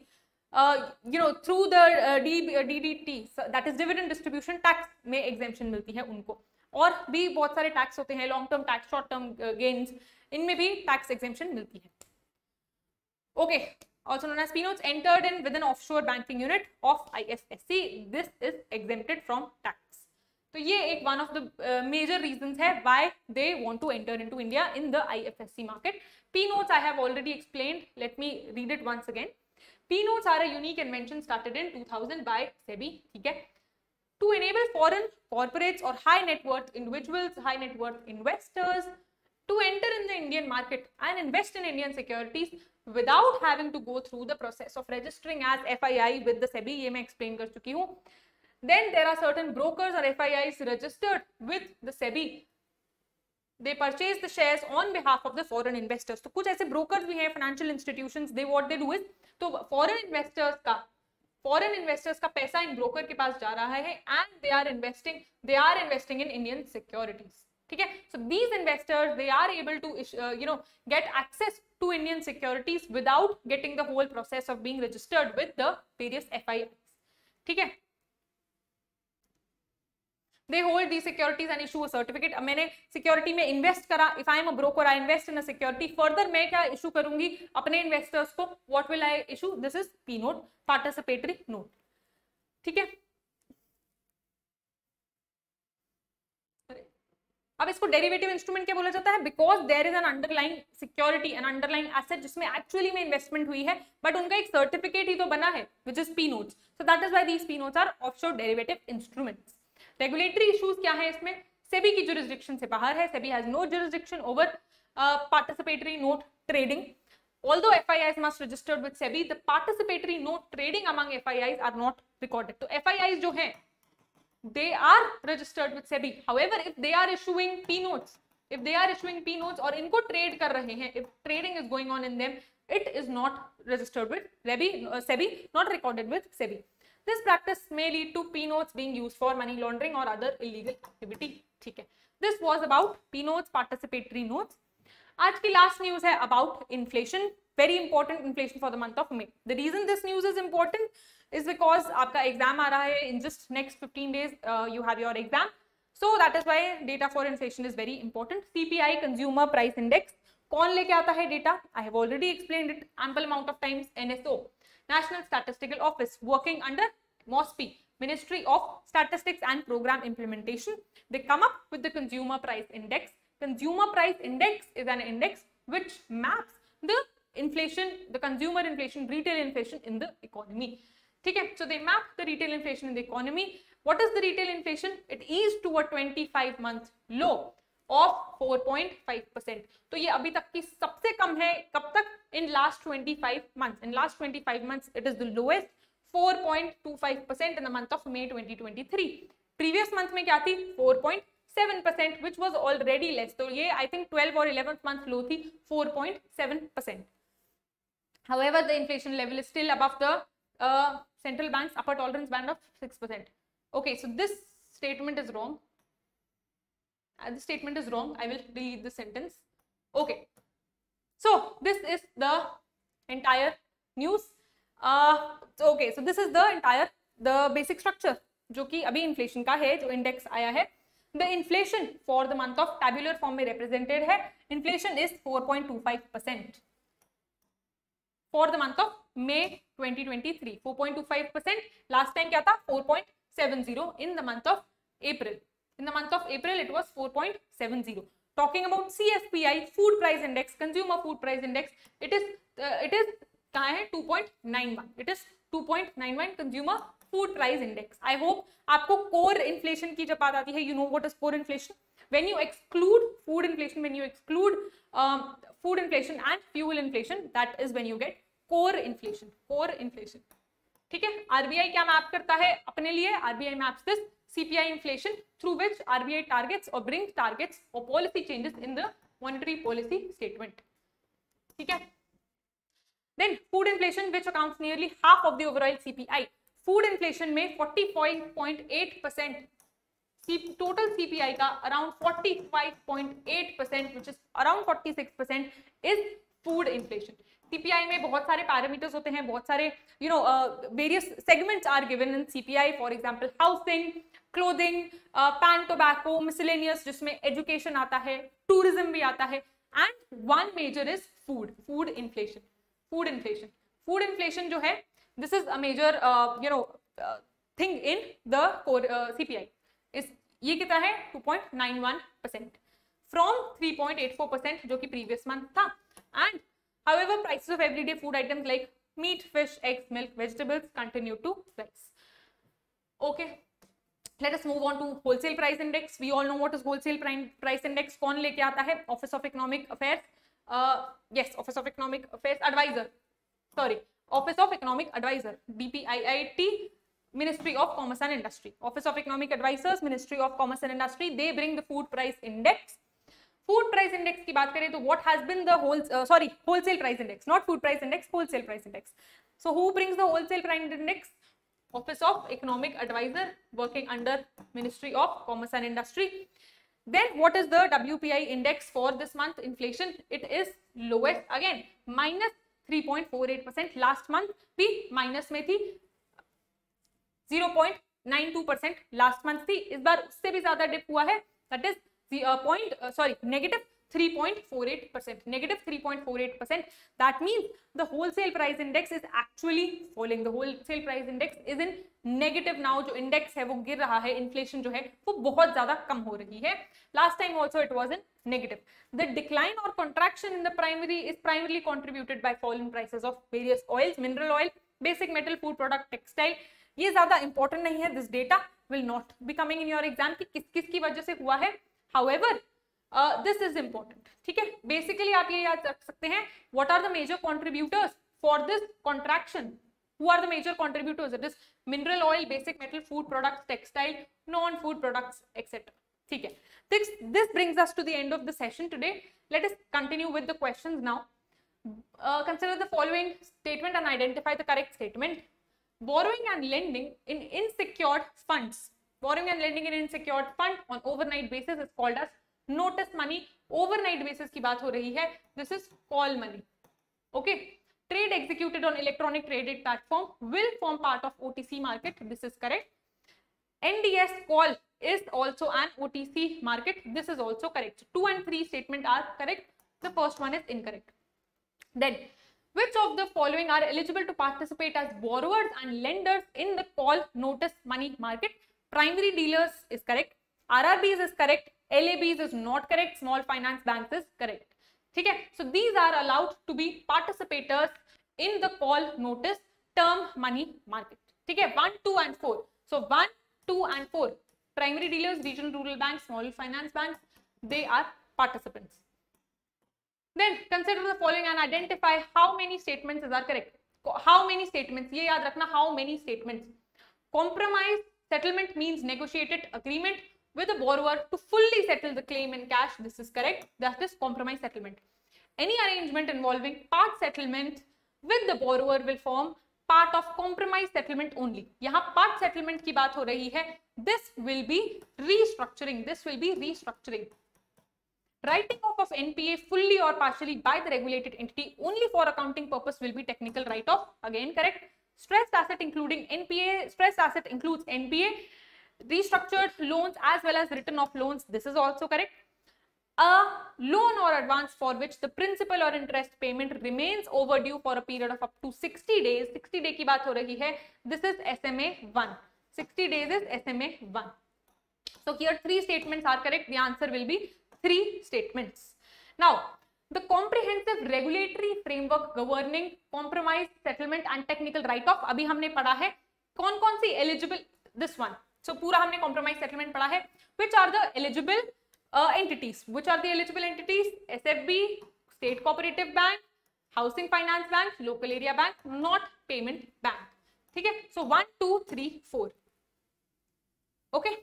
uh, you know, through the uh, D, uh, DDT, so that is dividend distribution tax में exemption मिलती है उनको और भी बहुत सारे tax होते हैं long term tax short term gains इनमें भी टैक्स एग्जेम्पन मिलती है okay also known as P notes entered in with an offshore banking unit of IFSC this is exempted from tax तो ये एक one of the major reasons है why they want to enter into India in the IFSC market P notes I have already explained. Let me read it once again. P notes are a unique invention started in 2000 by SEBI. Okay? To enable foreign corporates or high net worth individuals, high net worth investors to enter in the Indian market and invest in Indian securities without having to go through the process of registering as FII with the SEBI. ये मैं explain कर चुकी हूँ. Then there are certain brokers or FIIs registered with the SEBI they purchase the shares on behalf of the foreign investors तो कुछ ऐसे brokers भी हैं financial institutions they what they do is तो foreign investors का foreign investors का पैसा इन ब्रोकर के पास जा रहा है and they are investing they are investing in Indian securities ठीक है? So these investors they are able to you know get access to Indian securities without getting the whole process of being registered with the various F ठीक है? They hold the issue a certificate. अब मैंने security में invest करा. If I am a broker, I invest in a security. Further, मैं क्या issue करूँगी? अपने इन्वेस्टर्स को, what will I issue? This is P note participatory note. ठीक है? अब इसको डेरिवेटिव इंस्ट्रूमेंट क्या बोला जाता है? Because there is an underline security an underline asset जिसमें एक्चुअली में इन्वेस्टमेंट हुई है बट उनका एक सर्टिफिकेट ही तो बना है which is P notes so that is why these P notes are offshore derivative instruments regulatory issues क्या है इसमें सेबी की जुरिस्डिक्शन से बाहर है SEBI has no jurisdiction over participatory note trading although FIIs must registered with SEBI, the participatory note trading among FIIs are not recorded. तो FIIs जो हैं, they are registered with SEBI. However, if they are issuing P notes, if they are issuing P notes और इनको trade कर रहे हैं, if trading is going on in them, it is not registered with SEBI, uh, SEBI not recorded with SEBI. This practice may lead to P notes being used for money laundering or other illegal activity. ठीक है This was about P notes, participatory notes. आज की last news है about inflation. Very important inflation for the month of May. The reason this news is important is because आपका exam आ रहा है in just next 15 days uh, you have your exam. So that is why data for inflation is very important. CPI Consumer Price Index कौन लेके आता है data? I have already explained it ample amount of times. NSO National Statistical Office working under MOSPI, Ministry of Statistics and Program Implementation. They come up with the Consumer Price Index. Consumer Price Index is an index which maps the inflation, the consumer inflation, retail inflation in the economy. Okay, so they map the retail inflation in the economy. What is the retail inflation? It is to a 25 month low. Of 4.5 तो ये अभी तक की सबसे कम है कब तक in last 25 months in last 25 months it is the lowest 4.25 in the month of May 2023 previous month में क्या थी 4.7 percent which was already less तो ये आई थिंक 12 और 11th मंथ लो थी 4.7 percent however the inflation level is still above the uh, central bank's upper tolerance band of 6% okay so this statement is wrong uh, the statement is wrong. I will delete the sentence. Okay. So this is the entire news. Okay so this is the entire the basic structure जो कि अभी inflation का है जो index आया है the inflation for the month of tabular form में represented है inflation is 4.25 percent for the month of May 2023 4.25 percent last time क्या था 4.70 in the month of April in the month of April it was 4.70 talking about CFPI food price index consumer food price index it is uh, it is कहाँ है 2.91 it is 2.91 consumer food price index I hope आपको core inflation की जब बात आती है you know what is core inflation when you exclude food inflation when you exclude um, food inflation and fuel inflation that is when you get core inflation core inflation ठीक है RBI क्या map करता है अपने लिए RBI maps this CPI inflation through which RBI targets or brings targets or policy changes in the monetary policy statement. Okay. Then food inflation which accounts nearly half of the overall CPI. Food inflation में 45.8 percent total CPI का around 45.8 percent which is around 46 percent is food inflation. CPI में बहुत सारे parameters होते हैं बहुत सारे know uh, various segments are given in CPI for example housing clothing pan tobacco miscellaneous जिसमें एजुकेशन आता है टूरिज़्म भी आता है. And one major is food food inflation food inflation food inflation जो है this is a major you know thing in the CPI इस ये कितना है? 2.91 परसेंट फ्रॉम 3.84 परसेंट जो कि प्रीवियस मंथ था. And however prices of everyday food items like meat fish eggs milk vegetables continue to rise okay let us move on to wholesale price index we all know what is wholesale price index कौन लेके आता है office of economic affairs uh, yes office of economic affairs advisor sorry office of economic advisor dpiit ministry of commerce and industry office of economic advisors ministry of commerce and industry they bring the food price index food price index की बात करें तो has been the whole uh, sorry wholesale price index not food price index wholesale price index so who brings the wholesale price index Office of Economic Advisor working under Ministry of Commerce and Industry. Then what is the WPI index for this month inflation? It is lowest again minus 3.48% last month भी minus में थी 0.92% last month थी इस बार उससे भी ज़्यादा dip हुआ है the uh, point uh, sorry negative 3.48 percent negative 3.48 percent that means the wholesale price index is actually falling the wholesale price index is in negative now जो index है वो गिर रहा है inflation जो है वो बहुत ज़्यादा कम हो रही है last time also it was in negative the decline or contraction in the primary is primarily contributed by fallen prices of various oils mineral oil basic metal food product textile ये ज़्यादा important नहीं है this data will not be coming in your exam कि किस किस की वजह से हुआ है however दिस इज इंपॉर्टेंट ठीक है बेसिकली आप ये याद रख सकते हैं what are the major contributors for this contraction who are the major contributors it is mineral oil basic metal food products textile non food products etc ठीक है this this brings us to the end of the session today let us continue with the questions now uh, consider the following statement and identify the correct statement borrowing and lending in unsecured funds borrowing and lending in unsecured fund on overnight basis is called as notice money overnight basis की बात हो रही है this is call money okay trade executed on electronic traded platform will form part of OTC market this is correct NDS call is also an OTC market. This is also correct. Two and three statement are correct. The first one is incorrect. Then, which of the following are eligible to participate as borrowers and lenders in the call notice money market? Primary dealers is correct. RRBs is correct. LABs is not correct. Small finance banks is correct. ठीक है so these are allowed to be participators in the call notice term money market ठीक है one two and four so one two and four primary dealers regional rural banks small finance banks they are participants then consider the following and identify how many statements are correct how many statements ये याद रखना how many statements compromise settlement means negotiated agreement with the borrower to fully settle the claim in cash. This is correct. That is compromise settlement. Any arrangement involving part settlement with the borrower will form part of compromise settlement only. यहाँ part settlement की बात हो रही है. This will be restructuring. This will be restructuring. Writing off of NPA fully or partially by the regulated entity only for accounting purpose will be technical write-off. Again, correct. stressed asset including NPA, stressed asset includes NPA, restructured loans as well as written off loans. This is also correct. A loan or advance for which the principal or interest payment remains overdue for a period of up to 60 days. 60 day की बात हो रही है. This is SMA 1. 60 days is SMA 1. So here three statements are correct. The answer will be three statements. Now, the comprehensive regulatory framework governing compromise settlement and technical write off अभी हमने पढ़ा है कौन कौन सी eligible this one so पूरा हमने compromise settlement पढ़ा है which are the eligible uh, entities which are the eligible entities SFB state cooperative bank housing finance bank local area bank not payment bank ठीक है so one two three four okay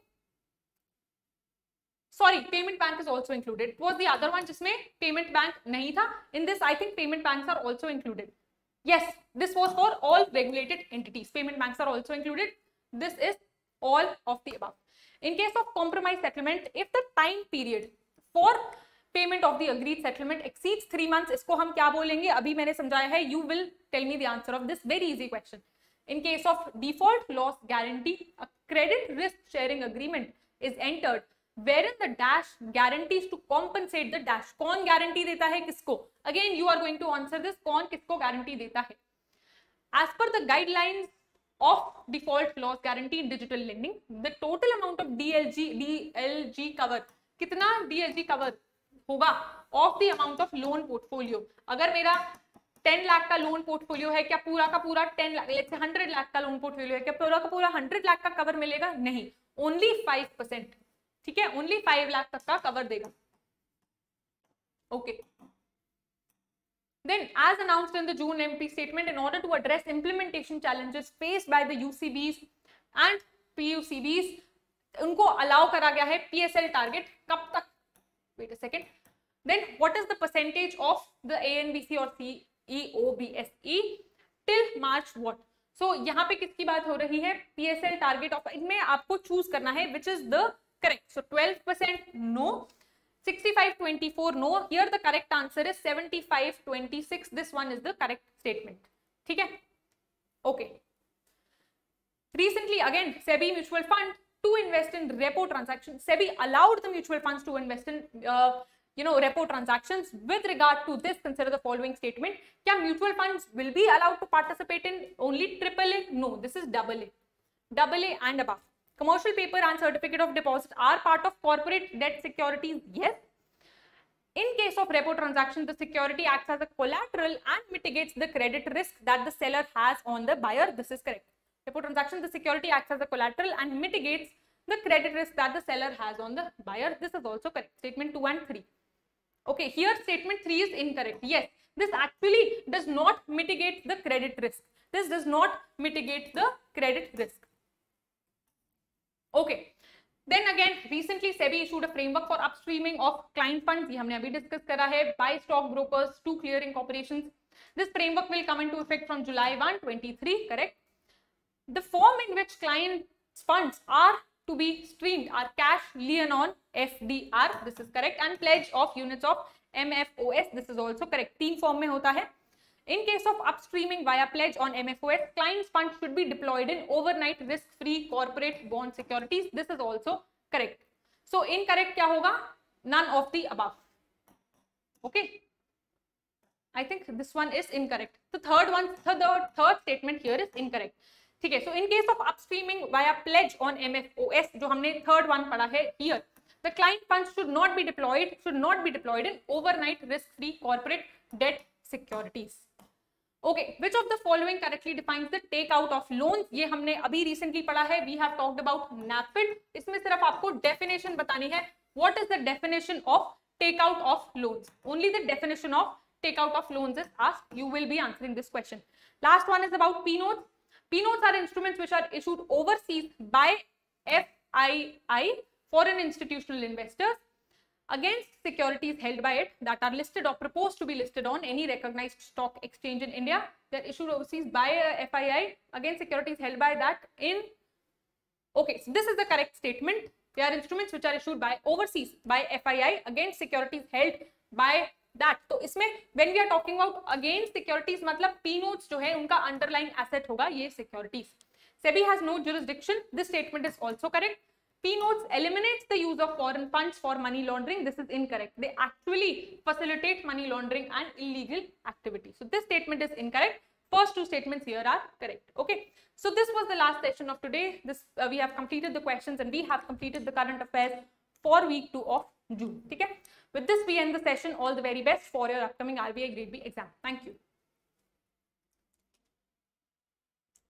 sorry payment bank is also included was the other one जिसमें payment bank नहीं था in this I think payment bank are also included yes this was for all regulated entities payment banks are also included this is all of the above in case of compromise settlement if the time period for payment of the agreed settlement exceeds three months इसको हम क्या बोलेंगे अभी मैंने समझाया है you will tell me the answer of this very easy question in case of default loss guarantee a credit risk sharing agreement is entered wherein the dash guarantees to compensate the dash कौन guarantee देता है किसको again you are going to answer this कौन किसको guarantee देता है as per the guidelines of default loss guarantee in digital lending the total amount of DLG DLG cover कितना DLG cover होगा of the amount of loan portfolio अगर मेरा 10 लाख का loan portfolio है क्या पूरा का पूरा 10 लाख से 100 लाख का लोन पोर्टफोलियो है क्या पूरा का पूरा 100 लाख का कवर मिलेगा नहीं ओनली 5 परसेंट ठीक है ओनली फाइव लाख तक का कवर देगा okay Then, as announced in the June MP statement, in order to address implementation challenges faced by the UCBs and PUCBs, उनको अलाउ करा गया है PSL target कब तक wait a second then what is the percentage of the ANBC or CEOBSE till March what so यहाँ पे किसकी बात हो रही है PSL target of इनमें आपको चूज़ करना है which is the Correct. So 12% no. 65, 24 no. Here the correct answer is 75, 26. This one is the correct statement. Okay. Okay. Recently, again, SEBI Mutual Fund to invest in repo transactions. SEBI allowed the mutual funds to invest in, uh, you know, repo transactions. With regard to this, consider the following statement. Yeah, mutual funds will be allowed to participate in only AAA? No, this is double A, double A and above. Commercial paper and certificate of deposit are part of corporate debt securities. Yes. In case of repo transaction, the security acts as a collateral and mitigates the credit risk that the seller has on the buyer. This is correct. Repo transaction, the security acts as a collateral and mitigates the credit risk that the seller has on the buyer. This is also correct. Statement 2 and 3. Okay, here statement 3 is incorrect. Yes, this actually does not mitigate the credit risk. This does not mitigate the credit risk. Okay then again recently SEBI issued framework for upstreaming of client fund हमने अभी discuss करा है. By stock brokers to clearing operation this framework will come in to effect from July one twenty correct the form in which client fund are to be stream or cash lien on F D R this is correct and pledge of unit of M F O S this is also correct तीन form में होता है. In case of upstreaming via pledge on MFOS, client's funds should be deployed in overnight risk-free corporate bond securities. This is also correct. So incorrect क्या होगा? None of the above. Okay. I think this one is incorrect. The third one, the third, third statement here is incorrect. ठीक है. So in case of upstreaming via pledge on MFOS, जो हमने third one पढ़ा है here, the client funds should not be deployed, should not be deployed in overnight risk-free corporate debt securities. okay which of the following correctly define the take out of loan ये हमने अभी recently पढ़ा है। We have talked about NaBFID इसमें सिर्फ़ आपको definition बतानी है। What is the definition of take out of loan only the definition of take out of loan is asked you will be answering this question last one is about P note P note are instrument which are issued overseas by F I I for institutional investors against securities held by it that are listed or proposed to be listed on any recognized stock exchange in India. They're issued overseas by a FII against securities held by that in. Okay, so this is the correct statement. They are instruments which are issued by overseas by FII against securities held by that तो इसमें when we are talking about again securities मतलब P notes जो है उनका underline asset होगा ये securities SEBI has no jurisdiction this statement is also correct P notes eliminates the use of foreign funds for money laundering. This is incorrect. They actually facilitate money laundering and illegal activity. So this statement is incorrect. First two statements here are correct. Okay. So this was the last session of today. This uh, we have completed the questions and we have completed the current affairs for week two of June. Okay. With this, we end the session. All the very best for your upcoming RBI Grade B exam. Thank you.